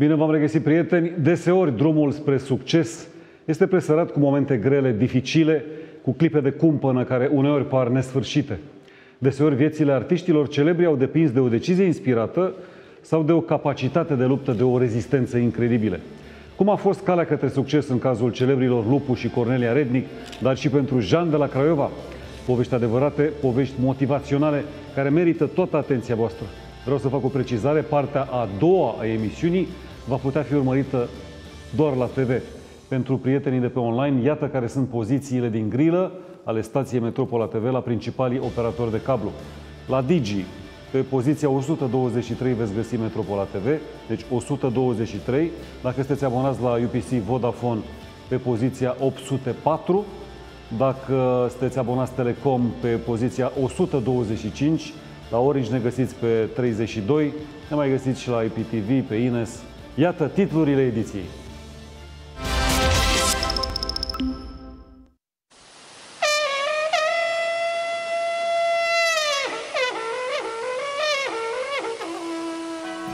Bine v-am regăsit, prieteni! Deseori drumul spre succes este presărat cu momente grele, dificile, cu clipe de cumpănă care uneori par nesfârșite. Deseori viețile artiștilor celebri au depins de o decizie inspirată sau de o capacitate de luptă, de o rezistență incredibile. Cum a fost calea către succes în cazul celebrilor Lupu și Cornelia Rednic, dar și pentru Jean de la Craiova? Povești adevărate, povești motivaționale care merită toată atenția voastră. Vreau să fac o precizare, partea a doua a emisiunii va putea fi urmărită doar la TV. Pentru prietenii de pe online, iată care sunt pozițiile din grilă ale stației Metropola TV la principalii operatori de cablu. La Digi, pe poziția 123 veți găsi Metropola TV, deci 123. Dacă sunteți abonați la UPC Vodafone, pe poziția 804. Dacă sunteți abonați Telecom, pe poziția 125. La Orange ne găsiți pe 32. Ne mai găsiți și la IPTV, pe Ines. Iată titlurile ediției.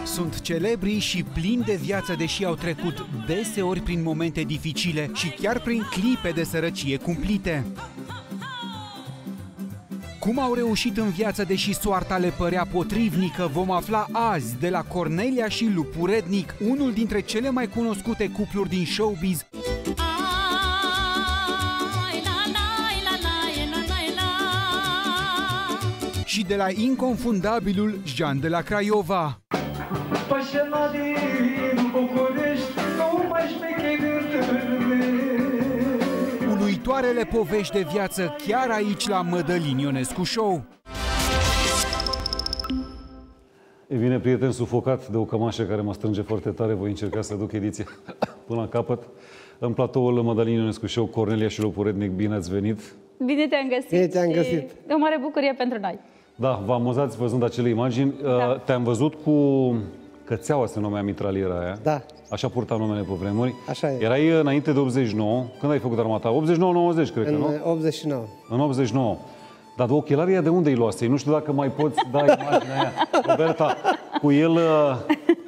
Sunt celebri și plini de viață, deși au trecut deseori prin momente dificile și chiar prin clipe de sărăcie cumplite. Cum au reușit în viață, deși soarta le părea potrivnică, vom afla azi de la Cornelia și Lupu Rednic, unul dintre cele mai cunoscute cupluri din showbiz, și de la inconfundabilul Jean de la Craiova. Pașena Uluitoarele povești de viață chiar aici la Mădălin Ionescu Show. E bine, prieten sufocat de o cămașă care mă strânge foarte tare, voi încerca să duc ediția până la capăt. În platoul Mădălin Ionescu Show, Cornelia și Lupu Rednic, bine ați venit! Bine te-am găsit. Bine te-am și găsit. E o mare bucurie pentru noi. Da, vă amuzați văzând acele imagini. Da. Te-am văzut cu cățeaua se numea mitraliera aia. Da. Așa purta numele pe vremuri. Așa e. Erai înainte de 89. Când ai făcut armata? 89-90, cred că, În nu? uh, 89. În 89. Dar de ochelarii de unde îi luase? Nu știu dacă mai poți da imaginea aia. Roberta, cu el, uh,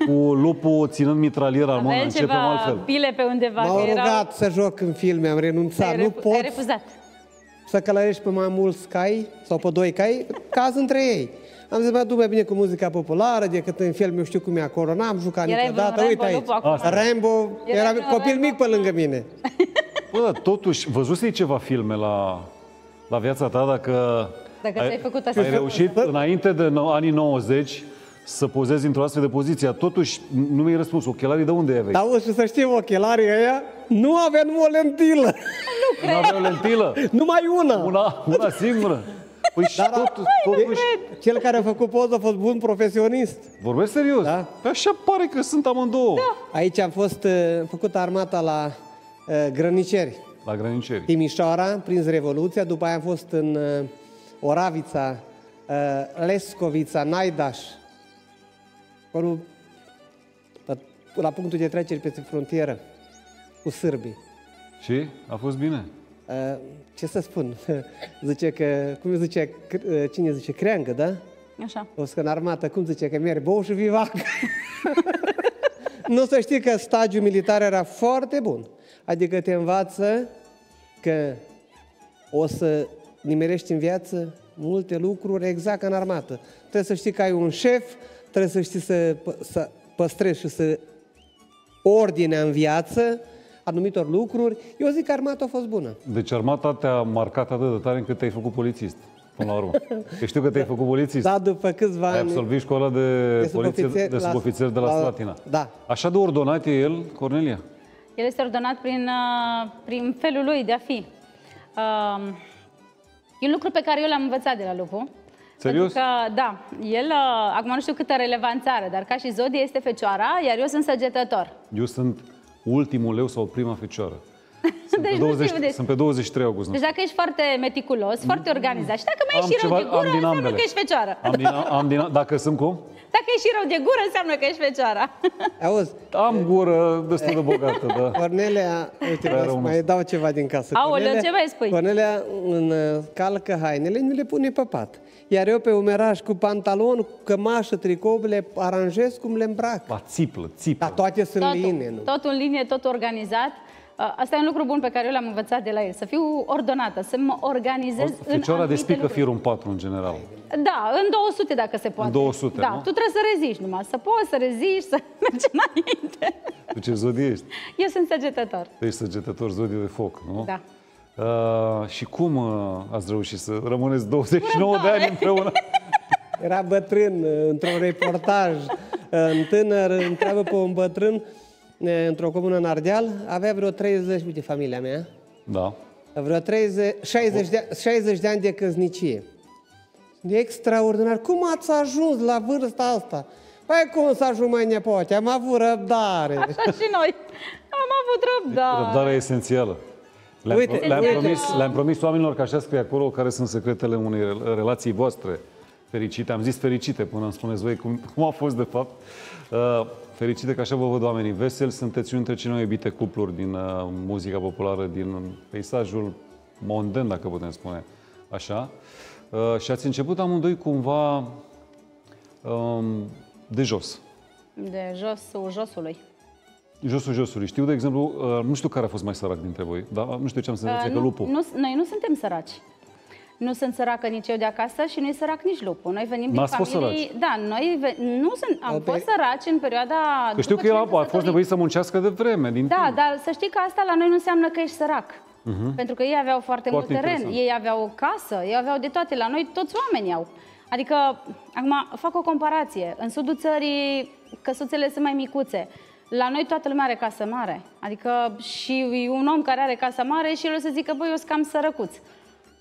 cu lupul ținând mitraliera în mână, Avea începem ceva altfel. pile pe undeva. M-au că erau- rugat să joc în filme, am renunțat. Ai Nu refu- pot Ai refuzat. să călărești pe mai mulți cai sau pe doi cai, caz între ei. Am zis, mă duc mai bine cu muzica populară decât în film, eu știu cum e acolo, n-am jucat Erai niciodată, vreun uite Rambo, aici. Lupu, acum. Asta. Rambo, Erai era vreun copil Rambo mic pe acum. lângă mine. Bă, dar totuși, văzusei ceva filme la, la viața ta dacă, Dacă ți-ai făcut asta. ai reușit înainte de no- anii 90 să pozezi într-o astfel de poziție. Totuși, nu mi-ai răspuns. Ochelarii de unde aveai? Dar auzi, și să știi, ochelarii ăia nu avea numai o lentilă, Nu aveau lentilă? numai una. Una, una singură? Păi și tot, totuși, Cel care a făcut poză a fost bun profesionist. vorbesc serios? Da. Păi așa pare că sunt amândouă. Da. Aici am fost uh, făcut armata la uh, Grăniceri. La grăniceri. Timișoara, prins Revoluția, după aia am fost în uh, Oravița, uh, Lescovița, Naidaș, acolo, la, la punctul de trecere peste frontieră cu sârbii. Și? A fost bine? Uh, ce să spun? zice că, cum zice, cr- uh, cine zice, creangă, da? Așa. O să în armată, cum zice, că merge bou și vivac. nu să știi că stagiul militar era foarte bun. Adică te învață că o să nimerești în viață multe lucruri exact ca în armată. Trebuie să știi că ai un șef, trebuie să știi să, pă- să păstrezi și să ordinea în viață anumitor lucruri. Eu zic că armata a fost bună. Deci armata te-a marcat atât de tare încât te-ai făcut polițist. Până la urmă. Că știu că te-ai făcut polițist. Da, după câțiva Ai ani... absolvit școala de, de poliție, subofițer de la- subofițer de la, la- Slatina. da. Așa de ordonat e el, Cornelia? El este ordonat prin, uh, prin felul lui de a fi. Uh, e un lucru pe care eu l-am învățat de la Lupu. Serios? Pentru că, da, el, uh, acum nu știu câtă relevanță are, dar ca și zodie este fecioara, iar eu sunt săgetător. Eu sunt ultimul leu sau prima fecioară. Sunt, Deci pe, nu 20, știu, deci- sunt pe 23 august. Deci dacă ești foarte meticulos, foarte organizat și dacă mai Am ești și rău ceva- de gură, am din înseamnă ambele. că ești fecioară. Am din, am din, dacă sunt cum? Dacă ești și rău de gură, înseamnă că ești fecioara. Auzi, Am gură destul de bogată, da. Cornelia, uite, Prea vă rău, mai dau ceva din casă. Aoleu, Cornelia- ce mai spui? Cornelia în, uh, calcă hainele, nu le pune pe pat. Iar eu pe umeraș cu pantalon, cu cămașă, tricou, le aranjez cum le îmbrac. La țiplă, țiplă. Dar toate sunt line, nu? Tot în linie, tot organizat. Uh, Asta e un lucru bun pe care eu l-am învățat de la el. Să fiu ordonată, să mă organizez în Fecioara anumite despică lucruri. firul în patru, în general. Da, în 200 dacă se poate. 200, Da, nu? tu trebuie să reziști numai, să poți să reziști, să mergi înainte. Tu ce zodie ești? Eu sunt săgetător. Tu ești săgetător, zodie de foc, nu? Da. Uh, și cum uh, ați reușit să rămâneți 29 de Urătoare. ani împreună? Era bătrân uh, într-un reportaj, uh, în tânăr, întreabă pe un bătrân uh, într-o comună în Ardeal, avea vreo 30, uite familia mea, Da. vreo 30, 60, de, 60 de ani de căsnicie. E extraordinar. Cum ați ajuns la vârsta asta? Păi cum să ajung mai nepoate? Am avut răbdare. Așa și noi. Am avut răbdare. Răbdarea e esențială. Le-am, Uite, le-am, uite. promis, le-am promis oamenilor că așa scrie acolo care sunt secretele unei rel- relații voastre fericite. Am zis fericite până îmi spuneți voi cum, cum a fost de fapt. Uh, fericite că așa vă văd oamenii veseli. Sunteți unul dintre cele mai iubite cupluri din uh, muzica populară, din peisajul mondan, dacă putem spune așa. Uh, și ați început amândoi cumva um, de jos. De josul josului. Josul josului. Știu, de exemplu, uh, nu știu care a fost mai sărac dintre voi, dar nu știu ce am senzația Uh, că nu, lupul. nu, noi nu suntem săraci. Nu sunt săracă nici eu de acasă și nu e sărac nici lupul. Noi venim din N-ați fost familii... Da, noi ve- nu sunt, am O, pe- fost săraci în perioada... Că știu după că el ce a, ne-am a fost căsătorit. nevoit să muncească de vreme, din Da, timp. dar să știi că asta la noi nu înseamnă că ești sărac. Pentru că ei aveau foarte, Foarte mult teren, interesant. ei aveau o casă, ei aveau de toate. La noi toți oamenii au. Adică, acum fac o comparație. În sudul țării căsuțele sunt mai micuțe. La noi toată lumea are casă mare. Adică și un om care are casă mare și el o să zică, băi, eu sunt cam sărăcuț.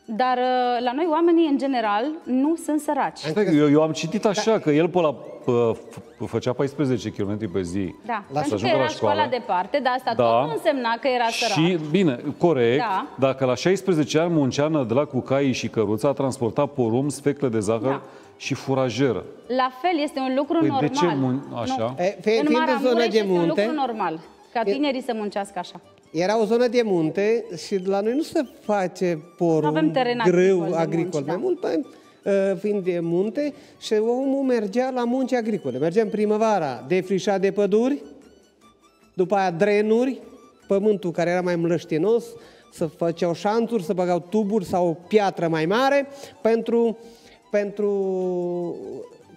Dar uh, la noi oamenii, în general, nu sunt săraci. Stai, eu, eu am citit așa, că el pe la, pă, f- făcea 14 km pe zi. Da, să pentru că ajungă era la școală. școala departe, dar asta Da. tot nu însemna că era sărac. Și, bine, corect, Da. dacă la 16 ani muncea Nădla cu caii și căruța, a transportat porumb, sfecle de zahăr Da. Și furajeră. La fel, este un lucru Păi normal. de ce mun- așa? Nu. E, fi- în fiind în Maramureș zonă de este un munte- lucru normal, ca tinerii să muncească așa. Era o zonă de munte și la noi nu se face porumb Avem teren grâu agricol de agricol. munci, mai da. mult pe, uh, fiind de munte și omul mergea la munci agricole. Mergea în primăvara defrișat de păduri, după aia drenuri, pământul care era mai mlăștinos, să făceau șanțuri, să băgau tuburi sau o piatră mai mare pentru, pentru,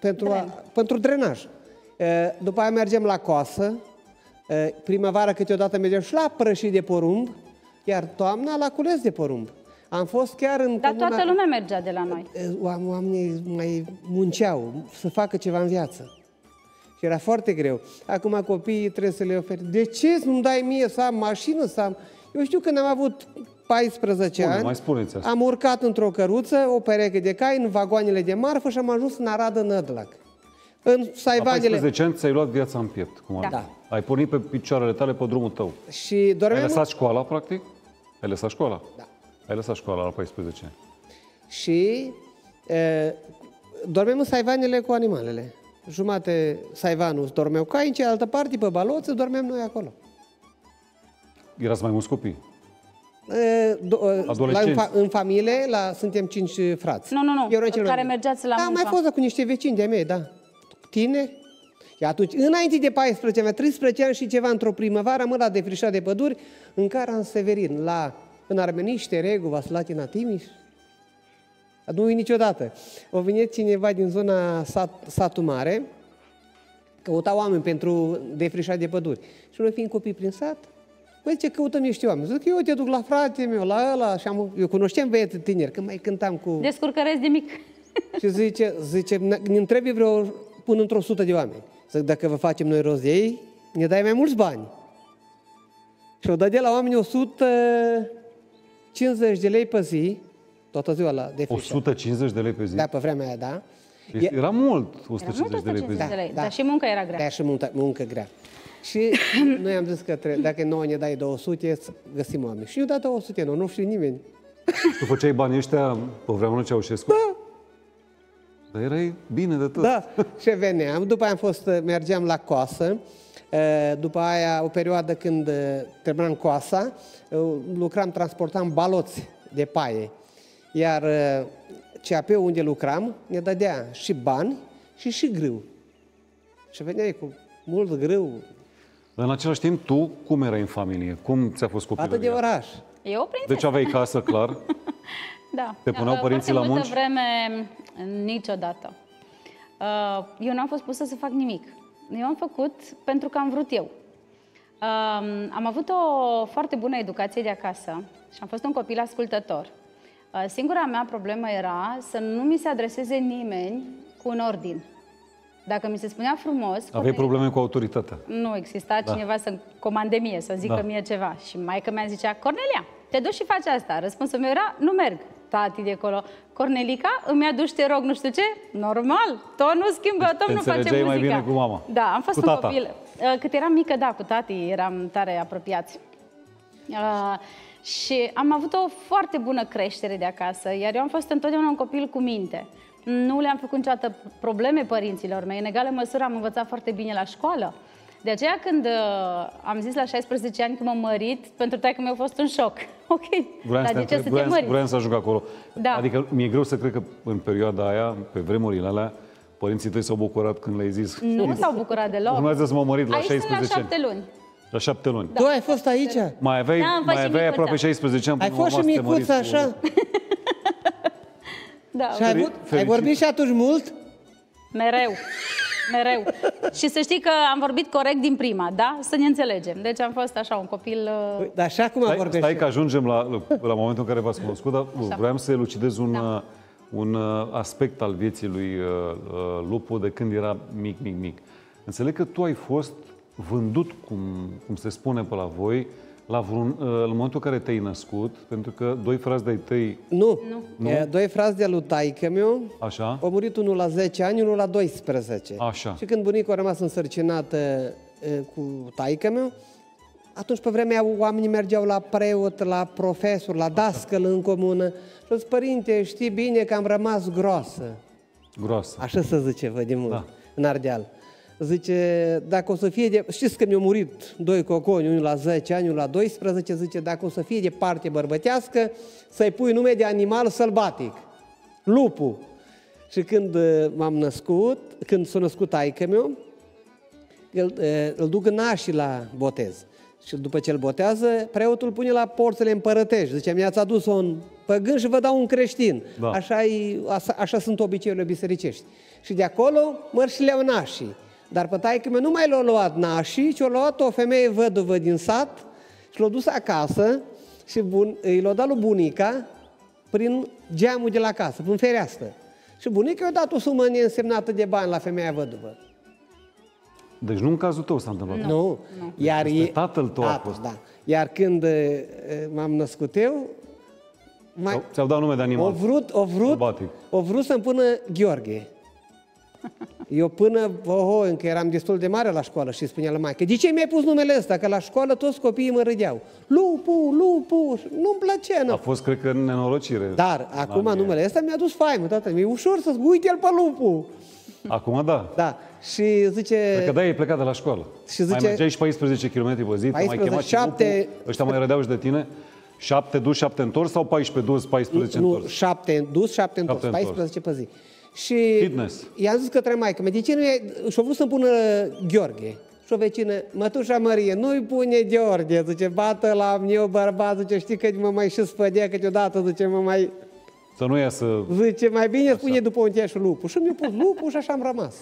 pentru, a, pentru drenaj. Uh, După aia mergem la coasă, Uh, primăvara câteodată mergem și la prășii de porumb, iar toamna la cules de porumb. Am fost chiar în Dar comuna... toată lumea mergea de la noi. Uh, oam- Oamenii mai munceau să facă ceva în viață. Și era foarte greu. Acum copiii trebuie să le oferi. De ce nu-mi dai mie să am mașină, să am... Eu știu când am avut 14 Spune, ani, mai spuneți asta. am urcat într-o căruță, o pereche de cai, în vagoanele de marfă și am ajuns în Arad, în Nădlac. În La Saivanele... 14 ani ți-ai luat viața în piept. Cum ar Da. fi. Ai pornit pe picioarele tale pe drumul tău. Și Ai dormeam... lăsat școala, practic? Ai lăsat școala? Da. Ai lăsat școala la 14 ani. și e, dormeam în saivanele cu animalele. Jumate saivanul dormeau cai, în cealaltă parte, pe baloță, dormeam noi acolo. Erați mai mulți copii. E, do, e, la, Adolescenți. în, fa, în familie la, suntem cinci frați. Nu, nu, nu, Eu eram cel mai care mic. mergeați la Da, am muncă. mai fost da, cu niște vecini de-ai mei, da. Tineri. Și atunci, înainte de 14 ani, 13 ani și ceva, într-o primăvară, am la defrișat de păduri, în care am Severin, la, în Armeniște, Regu, Vaslatina, Timiș. Nu e niciodată. O venit cineva din zona sat, satul mare, căuta oameni pentru defrișat de păduri. Și noi fiind copii prin sat, Păi ce căutăm niște oameni? Zic, eu te duc la frate meu, la ăla, și am, eu cunoșteam băieți tineri, când mai cântam cu... Descurcăresc de mic. Și zice, zice ne trebuie vreo până într-o sută de oameni. Zic, dacă vă facem noi rost de ei, ne dai mai mulți bani. Și o dă de la oameni 150 de lei pe zi, toată ziua la defrișat. 150 de lei pe zi. Da, pe vremea aia, da. Este- Era mult, Era 150 mult de lei pe zi. 150 de lei, Da, dar da. și munca era grea. Da, și muncă, muncă grea. Și noi am zis că trebuie, dacă nouă ne dai 200, să găsim oameni. Și eu dat 200, nu, nu știu nimeni. Tu făceai banii ăștia pe vremea lui Ceaușescu? Da, Dar erai bine de tot. Da, și veneam. După aia am fost, mergeam la coasă. Eh, După aia, o perioadă când eh, terminam coasa, eh, lucram, transportam baloți de paie. Iar eh, CAP unde lucram ne dădea și bani și și grâu. Și veneai cu mult grâu, Dar în același timp, tu cum erai în familie? Cum ți-a fost atât de copilăria? oraș. E o prințesă. Deci aveai casă, clar. Da. Te puneau Uh, părinții foarte la multă munci? vreme, niciodată. Uh, Eu n-am fost pusă să fac nimic. Eu am făcut pentru că am vrut eu. Um, Am avut o foarte bună educație de acasă și am fost un copil ascultător. Uh, Singura mea problemă era să nu mi se adreseze nimeni cu un ordin. Dacă mi se spunea frumos... Aveai Cornelia- probleme cu autoritatea. nu exista da. cineva să comande mie, să zică Da. da. mie ceva. Și maica mea zicea, Cornelia, te duci și faci asta. Răspunsul meu era, nu merg. Tati de acolo, Cornelica, îmi aduci, te rog, nu știu ce? Normal, tot nu schimbă, tot te nu face înțelegeai mai muzica. bine cu mama. Da, am fost Cu un tata. copil. Uh, Cât eram mică, da, cu tati eram tare apropiați. Uh, și am avut o foarte bună creștere de acasă, iar eu am fost întotdeauna un copil cu minte. Nu le-am făcut niciodată probleme părinților mei. În egală măsură am învățat foarte bine la școală. De aceea când uh, am zis la 16 ani că m-am mărit, pentru taică meu a fost un șoc. Ok, Vreau dar să, de te ce să te vreau, măriți? vreau să ajung acolo. Da. Adică mi-e greu să cred că în perioada aia, pe vremurile alea, părinții tăi s-au bucurat când le-ai zis. Nu s-au bucurat deloc. Urmează să mă mărit la Aici sunt 16 la ani. șapte luni. La șapte luni. Tu ai fost aici? Mai aveai, Da, am fost mai și aveai micuță. aproape 16 ani Ai până fost și urma să te micuță măriți cu- așa? Da, Și ai, avut, ai fericit. vorbit și atunci mult? mereu. Mereu. și să știi că am vorbit corect din prima, da? Să ne înțelegem. Deci am fost așa un copil... uh, Păi, Dar și acum Stai, vorbește. stai că ajungem la, la momentul în care v-ați cunoscut, dar vreau să elucidez un, Da. uh, un uh, aspect al vieții lui uh, uh, Lupu de când era mic, mic, mic. Înțeleg că tu ai fost vândut, cum, cum se spune pe la voi, la vreun, uh, în momentul în care te-ai născut, pentru că doi frați de-ai tăi, Nu. Nu? E, Doi frați de-a lui taică meu, așa, au murit unul la 10 ani, unul la 12. Așa. Și când bunicul a rămas însărcinată e, cu taică meu, atunci pe vremea aia oamenii mergeau la preot, la profesor, la dascăl în comună și au zis, părinte, știi bine că am rămas groasă. groasă. Așa se zice, văd de mult, Da. da. în Ardeal. Zice, dacă o să fie de... Știți că mi-au murit doi coconi, unul la 10 ani, unul la 12, zice, dacă o să fie de parte bărbătească, să-i pui nume de animal sălbatic. Lupul. Și când uh, m-am născut, când s-a născut taică meu, îl, uh, îl duc nașii la botez. Și după ce îl botează, preotul pune la porțile împărătești. Zice, mi-ați adus-o un păgân și vă dau un creștin. Da. Așa, e, așa, așa sunt obiceiurile bisericești. Și de acolo mărșileau nașii. Dar pe taică meu nu mai l-au luat nașii, ci au luat o femeie văduvă din sat și l-au dus acasă și bun, îi l-au dat lui bunica prin geamul de la casă, prin fereastră. Și bunica i-a dat o sumă neînsemnată de bani la femeia văduvă. Deci nu în cazul tău s-a întâmplat. Nu. Iar Este e, tatăl tău a Tatăl, fost. Da. Iar când e, m-am născut eu, mai, Ți-au dat nume de o animal. vrut, o vrut, Sălbatic. o vrut să-mi pună Gheorghe. Eu până, oh, încă eram destul de mare la școală și spunea la maică, de ce mi-ai pus numele ăsta? Că la școală toți copiii mă râdeau. Lupu, lupu, și nu-mi plăcea. A Nu. fost, cred că, în nenorocire. Dar acum La mine. numele ăsta mi-a dus faimă, tată. Mi-e ușor să uite-l pe lupu. Acum da. Da. Și zice... Cred că da, ai plecat de la școală. Și Mai zice- mergeai și 14 km pe zi, te mai 14, chemat și șapte- lupul, ăștia mai rădeau și de tine. 7 dus, 7 întors sau 14 dus, 14 nu, întors? șapte dus, șapte întors, Șapte întors. 14 pe zi. Și Fitness. i-am zis către maică, mea, de ce nu e... Și-a vrut să-mi pună Gheorghe. Și o vecină, mătușa Marie, nu-i pune Gheorghe, zice, bată la eu bărbat, zice, știi că mă mai și spădea câteodată, zice, mă mai... Să nu iasă... Zice, mai bine spune după un și lupul. Și mi-a pus lupul și așa am rămas.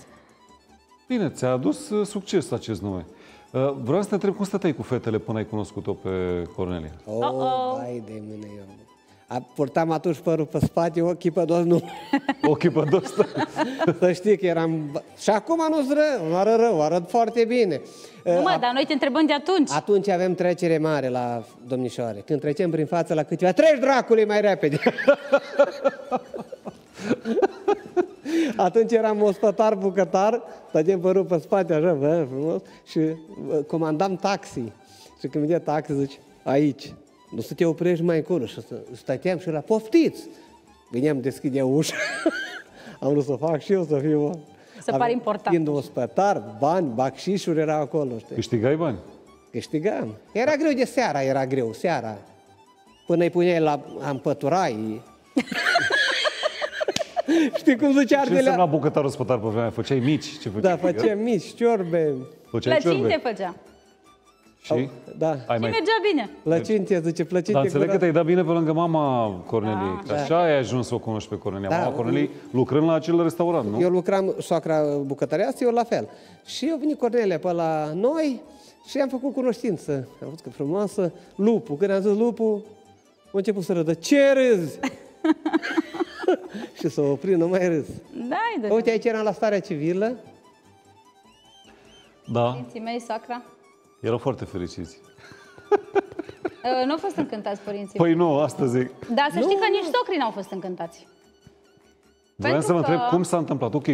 Bine, ți-a adus uh, succes acest nume. Uh, Vreau să te întreb cum stăteai cu fetele până ai cunoscut-o pe Cornelia. Oh, hai de mine eu. A, purtam atunci părul pe spate, ochii pe dos, nu. Ochii pe dos. Să știi că eram... Și acum nu-ți rău, nu arăt rău, arăt foarte bine. Nu mă, dar noi te întrebăm de atunci. Atunci avem trecere mare la domnișoare. Când trecem prin față la câteva, treci dracului mai repede. Atunci eram ospătar bucătar, stăteam părul pe spate așa, bă, frumos, și bă, comandam taxi. Și când vedea taxi, zice, aici, nu să te oprești mai încolo. Și să- stăteam și la poftiți. Veneam, deschidea ușa. Am vrut să fac și eu să fiu... Să par important. Fiind ospătar, bani, bacșișuri erau acolo, știi? Câștigai bani? Câștigam. Era greu de seara, era greu, seara. Până îi puneai la împăturai. Știi cum zicea Ce însemna Ardelea? bucătarul spătar pe vremea? Făceai mici? Ce Da, făceai? facem mici, ciorbe. Făceai Plăcinte ciorbe. făcea. Și? Da. Ai Și mai... mergea bine. Plăcinte, zice, plăcinte. Dar înțeleg că curat. te-ai dat bine pe lângă mama Corneliei. Da. Așa ai ajuns să o cunoști pe Cornelia. Da. Mama Corneliei lucrând la acel restaurant, nu? Eu lucram soacra bucătăreasă, eu la fel. Și eu venit Cornelia pe la noi și am făcut cunoștință. Am văzut că frumoasă. Lupul. Când am zis lupul, a început să râdă. Ce râzi? și s-a oprit, nu mai râs. Da, de Uite, aici eram la starea civilă. Da. Părinții mei, soacra. Erau foarte fericiți. Uh, Nu au fost încântați părinții. Păi nu, asta zic. Dar să știi că nici socrii n-au fost încântați. Vreau Pentru să mă că- întreb cum s-a întâmplat. Ok,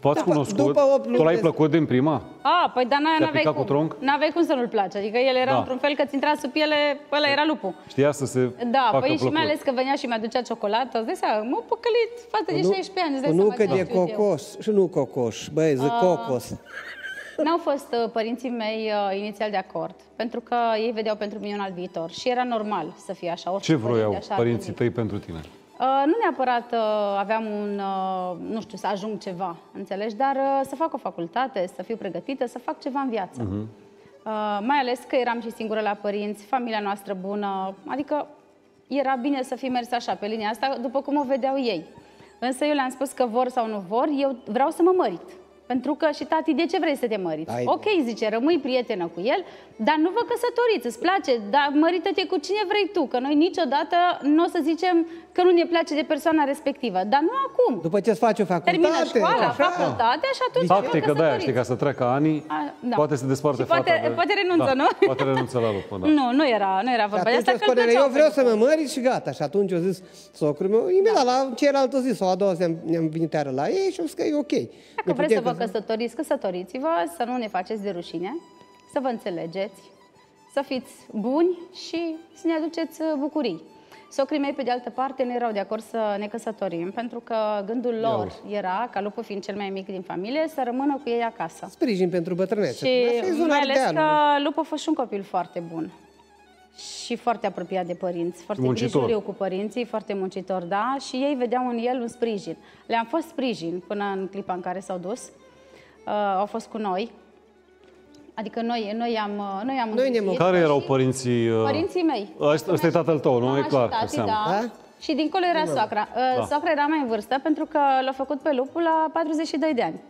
tu ați Da, cunoscut, după opt tu luni l-ai de- plăcut din prima? A, păi dar n- Ți-a n-aveai picat cu cum. tronc? N-aveai cum să nu-l place. Adică el era Da. într-un fel că ți intra sub piele, ăla era lupul. Știa să se Da, facă păi și plăcut. mai ales că venea și mi-aducea ciocolată, îți dai seama, m-a păcălit față de 16 ani, îți dai cu seama nucă ce de știu eu. cocos. Și nu cocos, băi, zic cocos. N-au fost uh, părinții mei uh, inițial de acord, pentru că ei vedeau pentru mine un alt viitor și era normal să fie așa. Orice Ce părinte vroiau așa ar părinții gândi. tăi pentru tine? Uh, nu neapărat uh, aveam un, uh, nu știu, să ajung ceva, înțelegi, dar uh, să fac o facultate, să fiu pregătită, să fac ceva în viață. Uh, mai ales că eram și singură la părinți, familia noastră bună, adică era bine să fi mers așa pe linia asta, după cum o vedeau ei. Însă eu le-am spus că vor sau nu vor, eu vreau să mă mărit. Pentru că și tati, de ce vrei să te măriți? Haide. Ok, zice, rămâi prietenă cu el, dar nu vă căsătoriți, îți place, dar mărită-te cu cine vrei tu, că noi niciodată nu o să zicem că nu ne place de persoana respectivă, dar nu acum. După ce-ți faci o facultate, Termină școala, așa. facultatea și atunci Tactică vă de aia, știi, căsătoriți. ca să treacă ani, A, da. poate se desparte Și poate- fata de... poate renunță, da, nu? Poate renunță la lupă, da. Nu, nu era, nu era Și vorba de atunci asta. o că îl spune, plăceau eu vreau să pentru- mă mărit și gata. Și atunci a zis socrul meu, imediat la cealaltă zi sau a doua zi ne-am, ne-am venit iară la ei și am zis că e ok. Dacă Ne vreți să putem vă căsătoriți, căsătoriți-vă, să nu ne faceți de rușine, să vă înțelegeți, să fiți buni și să ne aduceți uh, bucurii. Socrii mei, pe de altă parte, nu erau de acord să ne căsătorim, pentru că gândul lor era, ca lupul fiind cel mai mic din familie, să rămână cu ei acasă. Sprijin pentru bătrânețe. Și Asta e zona mai ales Ardealului. că Lupu a fost și un copil foarte bun. Și foarte apropiat de părinți, foarte Muncitor. grijuriu cu părinții, foarte muncitor, da, și ei vedeau în el un sprijin. Le-am fost sprijin până în clipa în care s-au dus. Uh, au fost cu noi. Adică noi, noi am, uh, noi am Noi ne-am îngrijit Care erau și părinții... uh, Părinții mei. Ăsta, ăsta e tatăl tău, nu? Mama E și clar, tati, că seamă. da. Da? Și dincolo era soacra. Uh, Da. Soacra era mai în vârstă pentru că l-a făcut pe lupul la 42 de ani.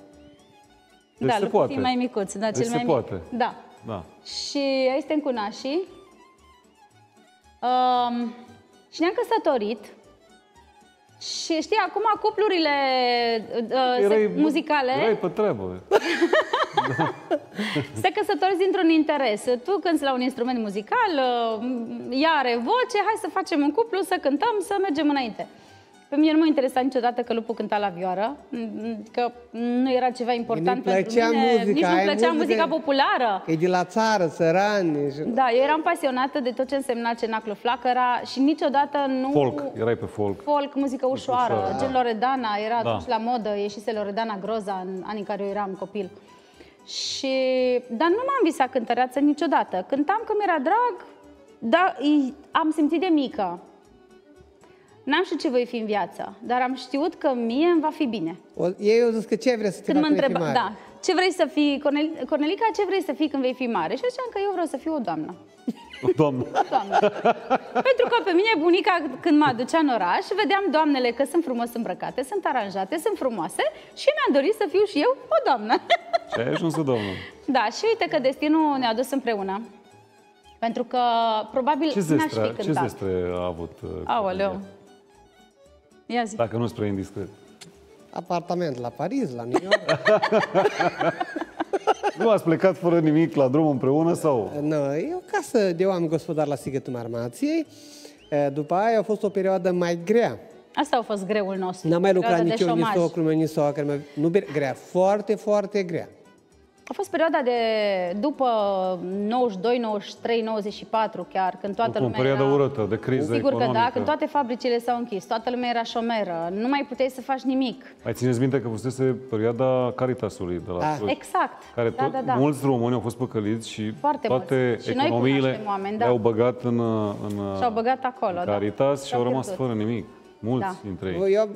Deci da, se lupul poate. fiind mai micuț, da, Deci cel se mai poate. mic. Da. Da. Și aici suntem cu nașii. Um, și ne-am căsătorit. Și știi, acum cuplurile uh, se, muzicale Erai pe treabă. se căsătoresc dintr-un interes. Tu cânti la un instrument muzical, uh, ea are voce, hai să facem un cuplu, să cântăm, să mergem înainte. Pe mine nu m-a interesat niciodată că lupul cânta la vioară, m- că nu era ceva important Nu-i pentru plăcea mine. muzica, Nici nu ai plăcea muzică- muzica populară. Că e de la țară, sărani. Și... Da, eu eram pasionată de tot ce însemna cenaclu flacăra și niciodată nu... Folk, erai pe folk. Folk, muzică ușoară, ușoară, gen Loredana, era Da. atunci la modă, ieșise Loredana Groza în anii în care eu eram copil. Și, dar nu m-am visat cântăreață niciodată. Cântam că mi-era drag, dar i- am simțit de mică. N-am știut ce voi fi în viață, dar am știut că mie îmi va fi bine. O, ei au zis că ce vrei să te Când mă facă întreba, mare? da, ce vrei să fii, Cornel, Cornelica, ce vrei să fii când vei fi mare? Și eu ziceam că eu vreau să fiu o doamnă. Doamnă. Doamnă. Pentru că pe mine bunica când mă aducea în oraș, vedeam doamnele că sunt frumos îmbrăcate, sunt aranjate, sunt frumoase și mi-am dorit să fiu și eu o doamnă. Și ai ajuns să doamnă. da, și uite că destinul ne-a dus împreună. Pentru că probabil Ce n-aș zestre, fi ce cântat. zestre a avut? uh, Aoleu. Cornelia? Ia zi. Dacă nu spre indiscret. Apartament la Paris, la New York. Nu ați plecat fără nimic la drum împreună sau? nu, e o casă de oameni gospodari la Sighetul Marmației. E, După aia a fost o perioadă mai grea. Asta a fost greul nostru. N-am mai lucrat perioada nici de eu, nici șomaj. socrul meu, nici soacră mea. Nu be- grea, foarte, foarte grea. A fost perioada de după 92, 93, 94 chiar, când toată După o lumea perioadă era... urâtă, de criză Sigur că da, economică. când toate fabricile s-au închis, toată lumea era șomeră, nu mai puteai să faci nimic. Mai țineți minte că fusese perioada Caritasului de la Da. Cluj, Exact. care da, tot, da, da. mulți români au fost păcăliți și Foarte toate mulți. Și noi economiile cunoaștem oameni, da. le-au băgat în, în Și-au băgat acolo, în da. Caritas și Și-au au rămas pierdut. fără nimic. Mulți Da. dintre ei. Eu,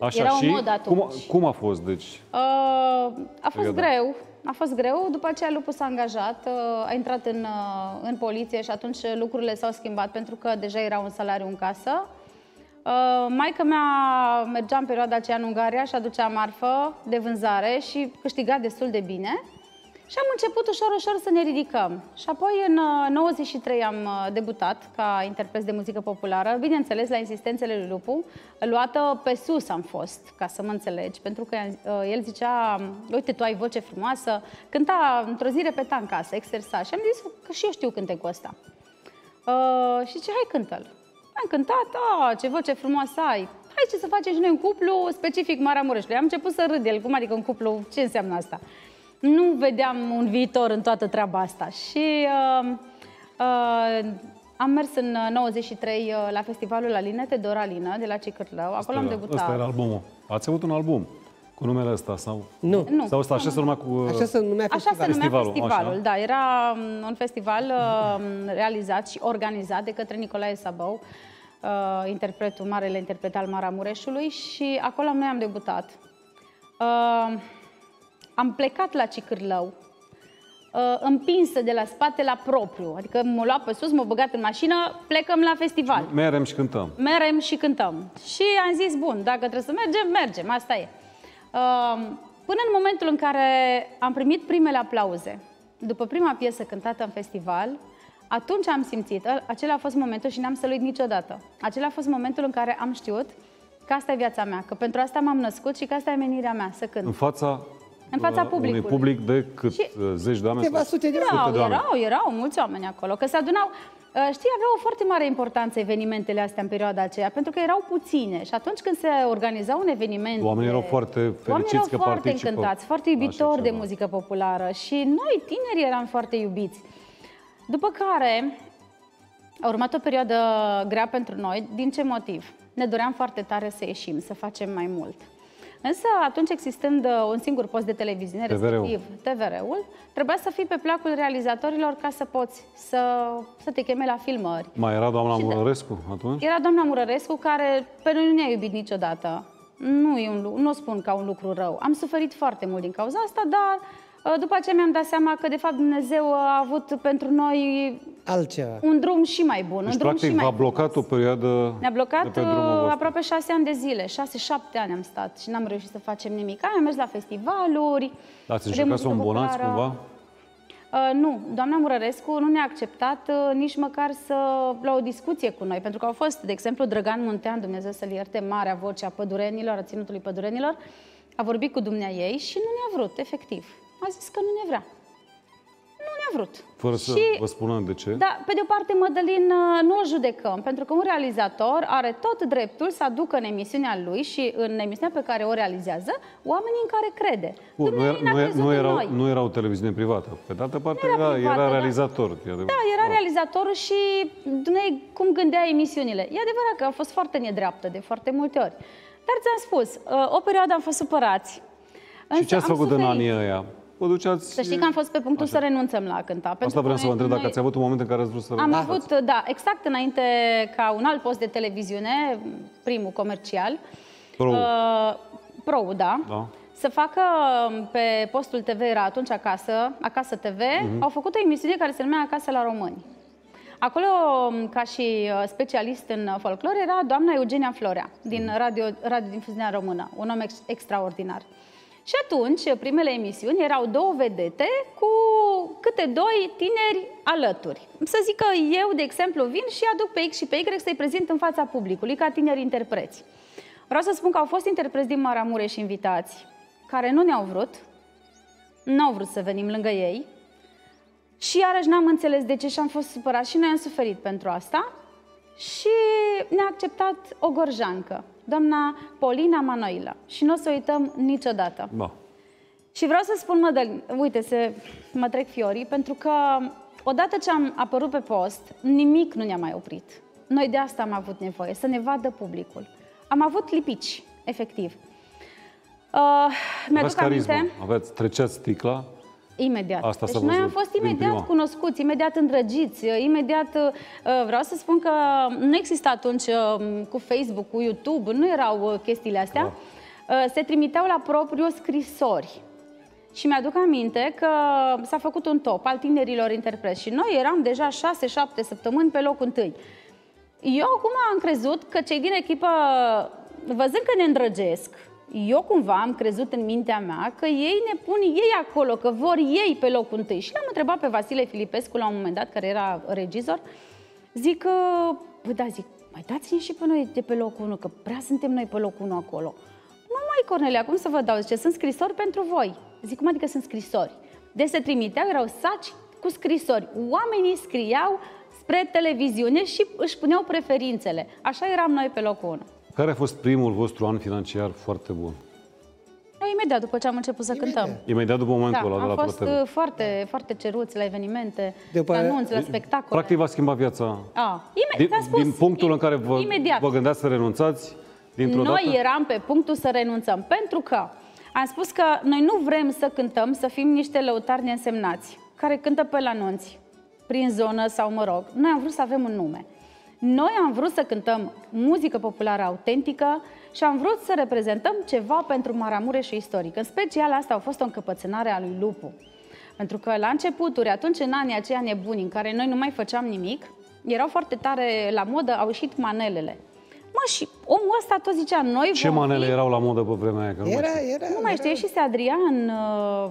Așa Era o și modă atunci. cum, cum a fost, deci? Uh, a fost Perioada. greu. A fost greu, după aceea Lupu s-a angajat, uh, a intrat în, uh, în poliție și atunci lucrurile s-au schimbat pentru că deja era un salariu în casă. Uh, Maica mea mergea în perioada aceea în Ungaria și aducea marfă de vânzare și câștiga destul de bine. Și am început ușor, ușor să ne ridicăm. Și apoi în uh, 93 am uh, debutat ca interpret de muzică populară, bineînțeles la insistențele lui Lupu, luată pe sus am fost, ca să mă înțelegi, pentru că uh, el zicea, uite, tu ai voce frumoasă, cânta într-o zi repeta în casă, exersa și am zis că și eu știu cântecul ăsta. Uh, și ce, hai cântă-l. Am cântat, a, ce voce frumoasă ai. Hai ce să facem și noi un cuplu specific Maramureșului. Am început să râd el, cum adică un cuplu, ce înseamnă asta? Nu vedeam un viitor în toată treaba asta. Și uh, uh, am mers în uh, 93 uh, la festivalul Alinete de Oralină, de la Cicârlău. Acolo am Asta era- debutat. Ăsta era albumul. Ați avut un album cu numele ăsta? Sau, Nu. Nu. sau ăsta așa se numea cu... Așa se numea Așa se festivalul. numea Festivalul, festivalul, așa. da. Era um, un festival uh, realizat și organizat de către Nicolae Sabău, uh, interpretul, marele interpret al Maramureșului și acolo noi am debutat. Uh, am plecat la Cicârlău, uh, împinsă de la spate la propriu, adică m-a luat pe sus, m-a băgat în mașină, plecăm la festival Merem și cântăm. merem și cântăm. Și am zis, bun, dacă trebuie să mergem, mergem, asta e. Uh, Până în momentul în care am primit primele aplauze, după prima piesă cântată în festival, atunci am simțit, a- acela a fost momentul și n-am să-l uit niciodată. Acela a fost momentul în care am știut că asta e viața mea, că pentru asta m-am născut și că asta e menirea mea, să cânt. În fața, În fața uh, unui publicului. public de cât? Și- Uh, Zeci de oameni? Câteva sau- sute de Sute Erau, de oameni. erau, erau mulți oameni acolo, că se adunau. Uh, Știi, aveau o foarte mare importanță evenimentele astea în perioada aceea, pentru că erau puține și atunci când se organiza un eveniment... Oamenii erau de- foarte fericiți Oamenii erau că foarte participă. încântați, foarte Așa iubitori de ceva. muzică populară și noi, tinerii, eram foarte iubiți. După care a urmat o perioadă grea pentru noi. Din ce motiv? Ne doream foarte tare să ieșim, să facem mai mult. Însă, atunci existând uh, un singur post de televiziune, TVR-ul. respectiv TVR-ul, trebuia să fii pe placul realizatorilor ca să poți să, să te cheme la filmări. Mai era doamna Și da. Murărescu atunci? Era doamna Murărescu care pe noi nu ne-a iubit niciodată. Nu, e un, lu- nu o spun ca un lucru rău. Am suferit foarte mult din cauza asta, dar uh, după aceea mi-am dat seama că de fapt Dumnezeu a avut pentru noi Altceva. un drum și mai bun, Deci, un drum practic, și mai v-a blocat o perioadă ne-a blocat de pe drumul uh, vostru. aproape șase ani de zile, șase-șapte ani am stat și n-am reușit să facem nimic. Am mers la festivaluri. Ați de încercat să o muzică îmbonați populară. cumva? Uh, nu, doamna Murărescu nu ne-a acceptat uh, nici măcar să la o discuție cu noi, pentru că au fost, de exemplu, Drăgan Muntean, Dumnezeu să-l ierte, marea voce a pădurenilor, a ținutului pădurenilor, a vorbit cu dumnea ei și nu ne-a vrut, efectiv. A zis că nu ne vrea. Nu ne-a vrut. Fără să și vă spună de ce? da, pe de o parte, Mădălin, uh, nu o judecăm, pentru că un realizator are tot dreptul să aducă în emisiunea lui și în emisiunea pe care o realizează oamenii în care crede. Bun, nu, Dumnezeu era, n-a nu, crezut nu, în erau, noi. nu era o televiziune privată. Pe de altă parte, era era, privată, era da. realizator. e adevărat. Da, era realizatorul și dumnei cum gândea emisiunile. E adevărat că a fost foarte nedreaptă de foarte multe ori. Dar ți-am spus, uh, o perioadă am fost supărați. Și Însă ce ați am făcut în suferit. anii ăia? Vă duceați... Să știi că am fost pe punctul să renunțăm la a cânta. pentru Asta că vreau să vă noi- întreb, dacă noi- ați avut un moment în care ați vrut să Am renunțați. avut, da, exact înainte ca un alt post de televiziune, primul comercial, Pro. uh, Pro, da, Da. să facă um, pe postul TV, era atunci acasă, Acasă TV, Mhm. au făcut o emisiune care se numea Acasă la Români. Acolo, um, ca și uh, specialist în folclor, era doamna Eugenia Florea, din Mhm. Radio, Radio Difuziunea Română, un om ex- extraordinar. Și atunci, primele emisiuni erau două vedete cu câte doi tineri alături. Să zic că eu, de exemplu, vin și aduc pe X și pe Y să-i prezint în fața publicului ca tineri interpreți. Vreau să spun că au fost interpreți din Maramureș invitați care nu ne-au vrut, nu au vrut să venim lângă ei și iarăși n-am înțeles de ce și am fost supărat și noi am suferit pentru asta și ne-a acceptat o gorjancă, doamna Polina Manoilă și nu o să uităm niciodată. Da. Și vreau să spun, Mădălin, uite, se, mă trec fiorii, pentru că odată ce am apărut pe post, nimic nu ne-a mai oprit. Noi de asta am avut nevoie, să ne vadă publicul. Am avut lipici, efectiv. Uh, mi-aduc Aveți carismă. aminte, Aveți, treceați sticla Imediat. Asta s-a deci noi am văzut fost din imediat prima. cunoscuți, imediat îndrăgiți, imediat... uh, Vreau să spun că nu exista atunci uh, cu Facebook, cu YouTube, nu erau uh, chestiile astea. Uh, Se trimiteau la propriu scrisori. Și mi-aduc aminte că s-a făcut un top al tinerilor interpreți și noi eram deja 6-7 săptămâni pe locul întâi. Eu acum am crezut că cei din echipă, văzând că ne îndrăgesc, eu cumva am crezut în mintea mea că ei ne pun ei acolo, că vor ei pe locul întâi. Și l-am întrebat pe Vasile Filipescu la un moment dat, care era regizor, zic că, bă, da, zic, mai dați-ne și pe noi de pe locul 1, că prea suntem noi pe locul 1 acolo. Nu mai, Cornelia, cum să vă dau? Zice, sunt scrisori pentru voi. Zic, cum adică sunt scrisori? Deci se trimiteau, erau saci cu scrisori. Oamenii scriau spre televiziune și își puneau preferințele. Așa eram noi pe locul 1. Care a fost primul vostru an financiar foarte bun? Imediat după ce am început să cântăm. Imediat după momentul Da, ăla de am la fost Protelu. uh, foarte, foarte ceruți la evenimente, După- la anunți, la spectacole. Practic v-a schimbat viața. A, ime- Din, ți-am spus, din punctul în care vă, imediat. vă gândeați să renunțați, dintr-o Noi dată? eram pe punctul să renunțăm, pentru că am spus că noi nu vrem să cântăm, să fim niște lăutari neînsemnați, care cântă pe la nunți, prin zonă sau mă rog. Noi am vrut să avem un nume. Noi am vrut să cântăm muzică populară autentică și am vrut să reprezentăm ceva pentru Maramureș și istoric. În special asta a fost o încăpățânare a lui Lupu. Pentru că la începuturi, atunci în anii aceia nebuni în care noi nu mai făceam nimic, erau foarte tare la modă, au ieșit manelele. Mă, și omul ăsta tot zicea, noi Ce vom manele fi... erau la modă pe vremea aia? Că nu mai Era, știu. era, Nu mai știu, ieșise Adrian...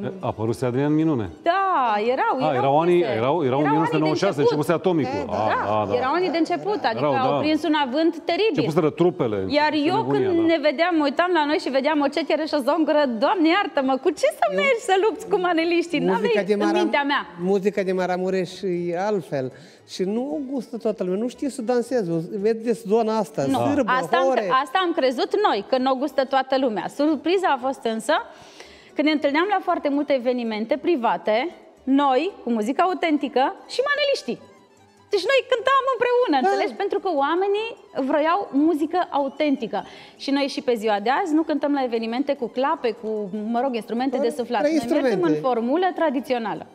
uh, A apărut Adrian Minune. Da, erau, A, erau anii, piese. erau, erau în anii de 1996, început. începuse atomicul. Da, A, Da, a, da. erau anii de început, adică Erau, au da. prins un avânt teribil. Începuseră trupele. Iar începuse eu nebunia, când da. ne vedeam, mă uitam la noi și vedeam o cetere și o zongură, Doamne iartă-mă, cu ce să mergi să lupți cu maneliștii? N-aveai în mintea mea. Muzica de Maramureș e altfel. Și nu o gustă toată lumea, nu știe să danseze. Vedeți zona asta, Nu, sârbă, asta, am, ore. asta am crezut noi, că nu o gustă toată lumea. Surpriza a fost însă că ne întâlneam la foarte multe evenimente private, noi, cu muzică autentică și maneliștii. Deci noi cântam împreună, înțelegi? Pentru că oamenii vroiau muzică autentică. Și noi și pe ziua de azi nu cântăm la evenimente cu clape, cu, mă rog, instrumente de suflat. la Noi mergem în instrumente. formulă tradițională.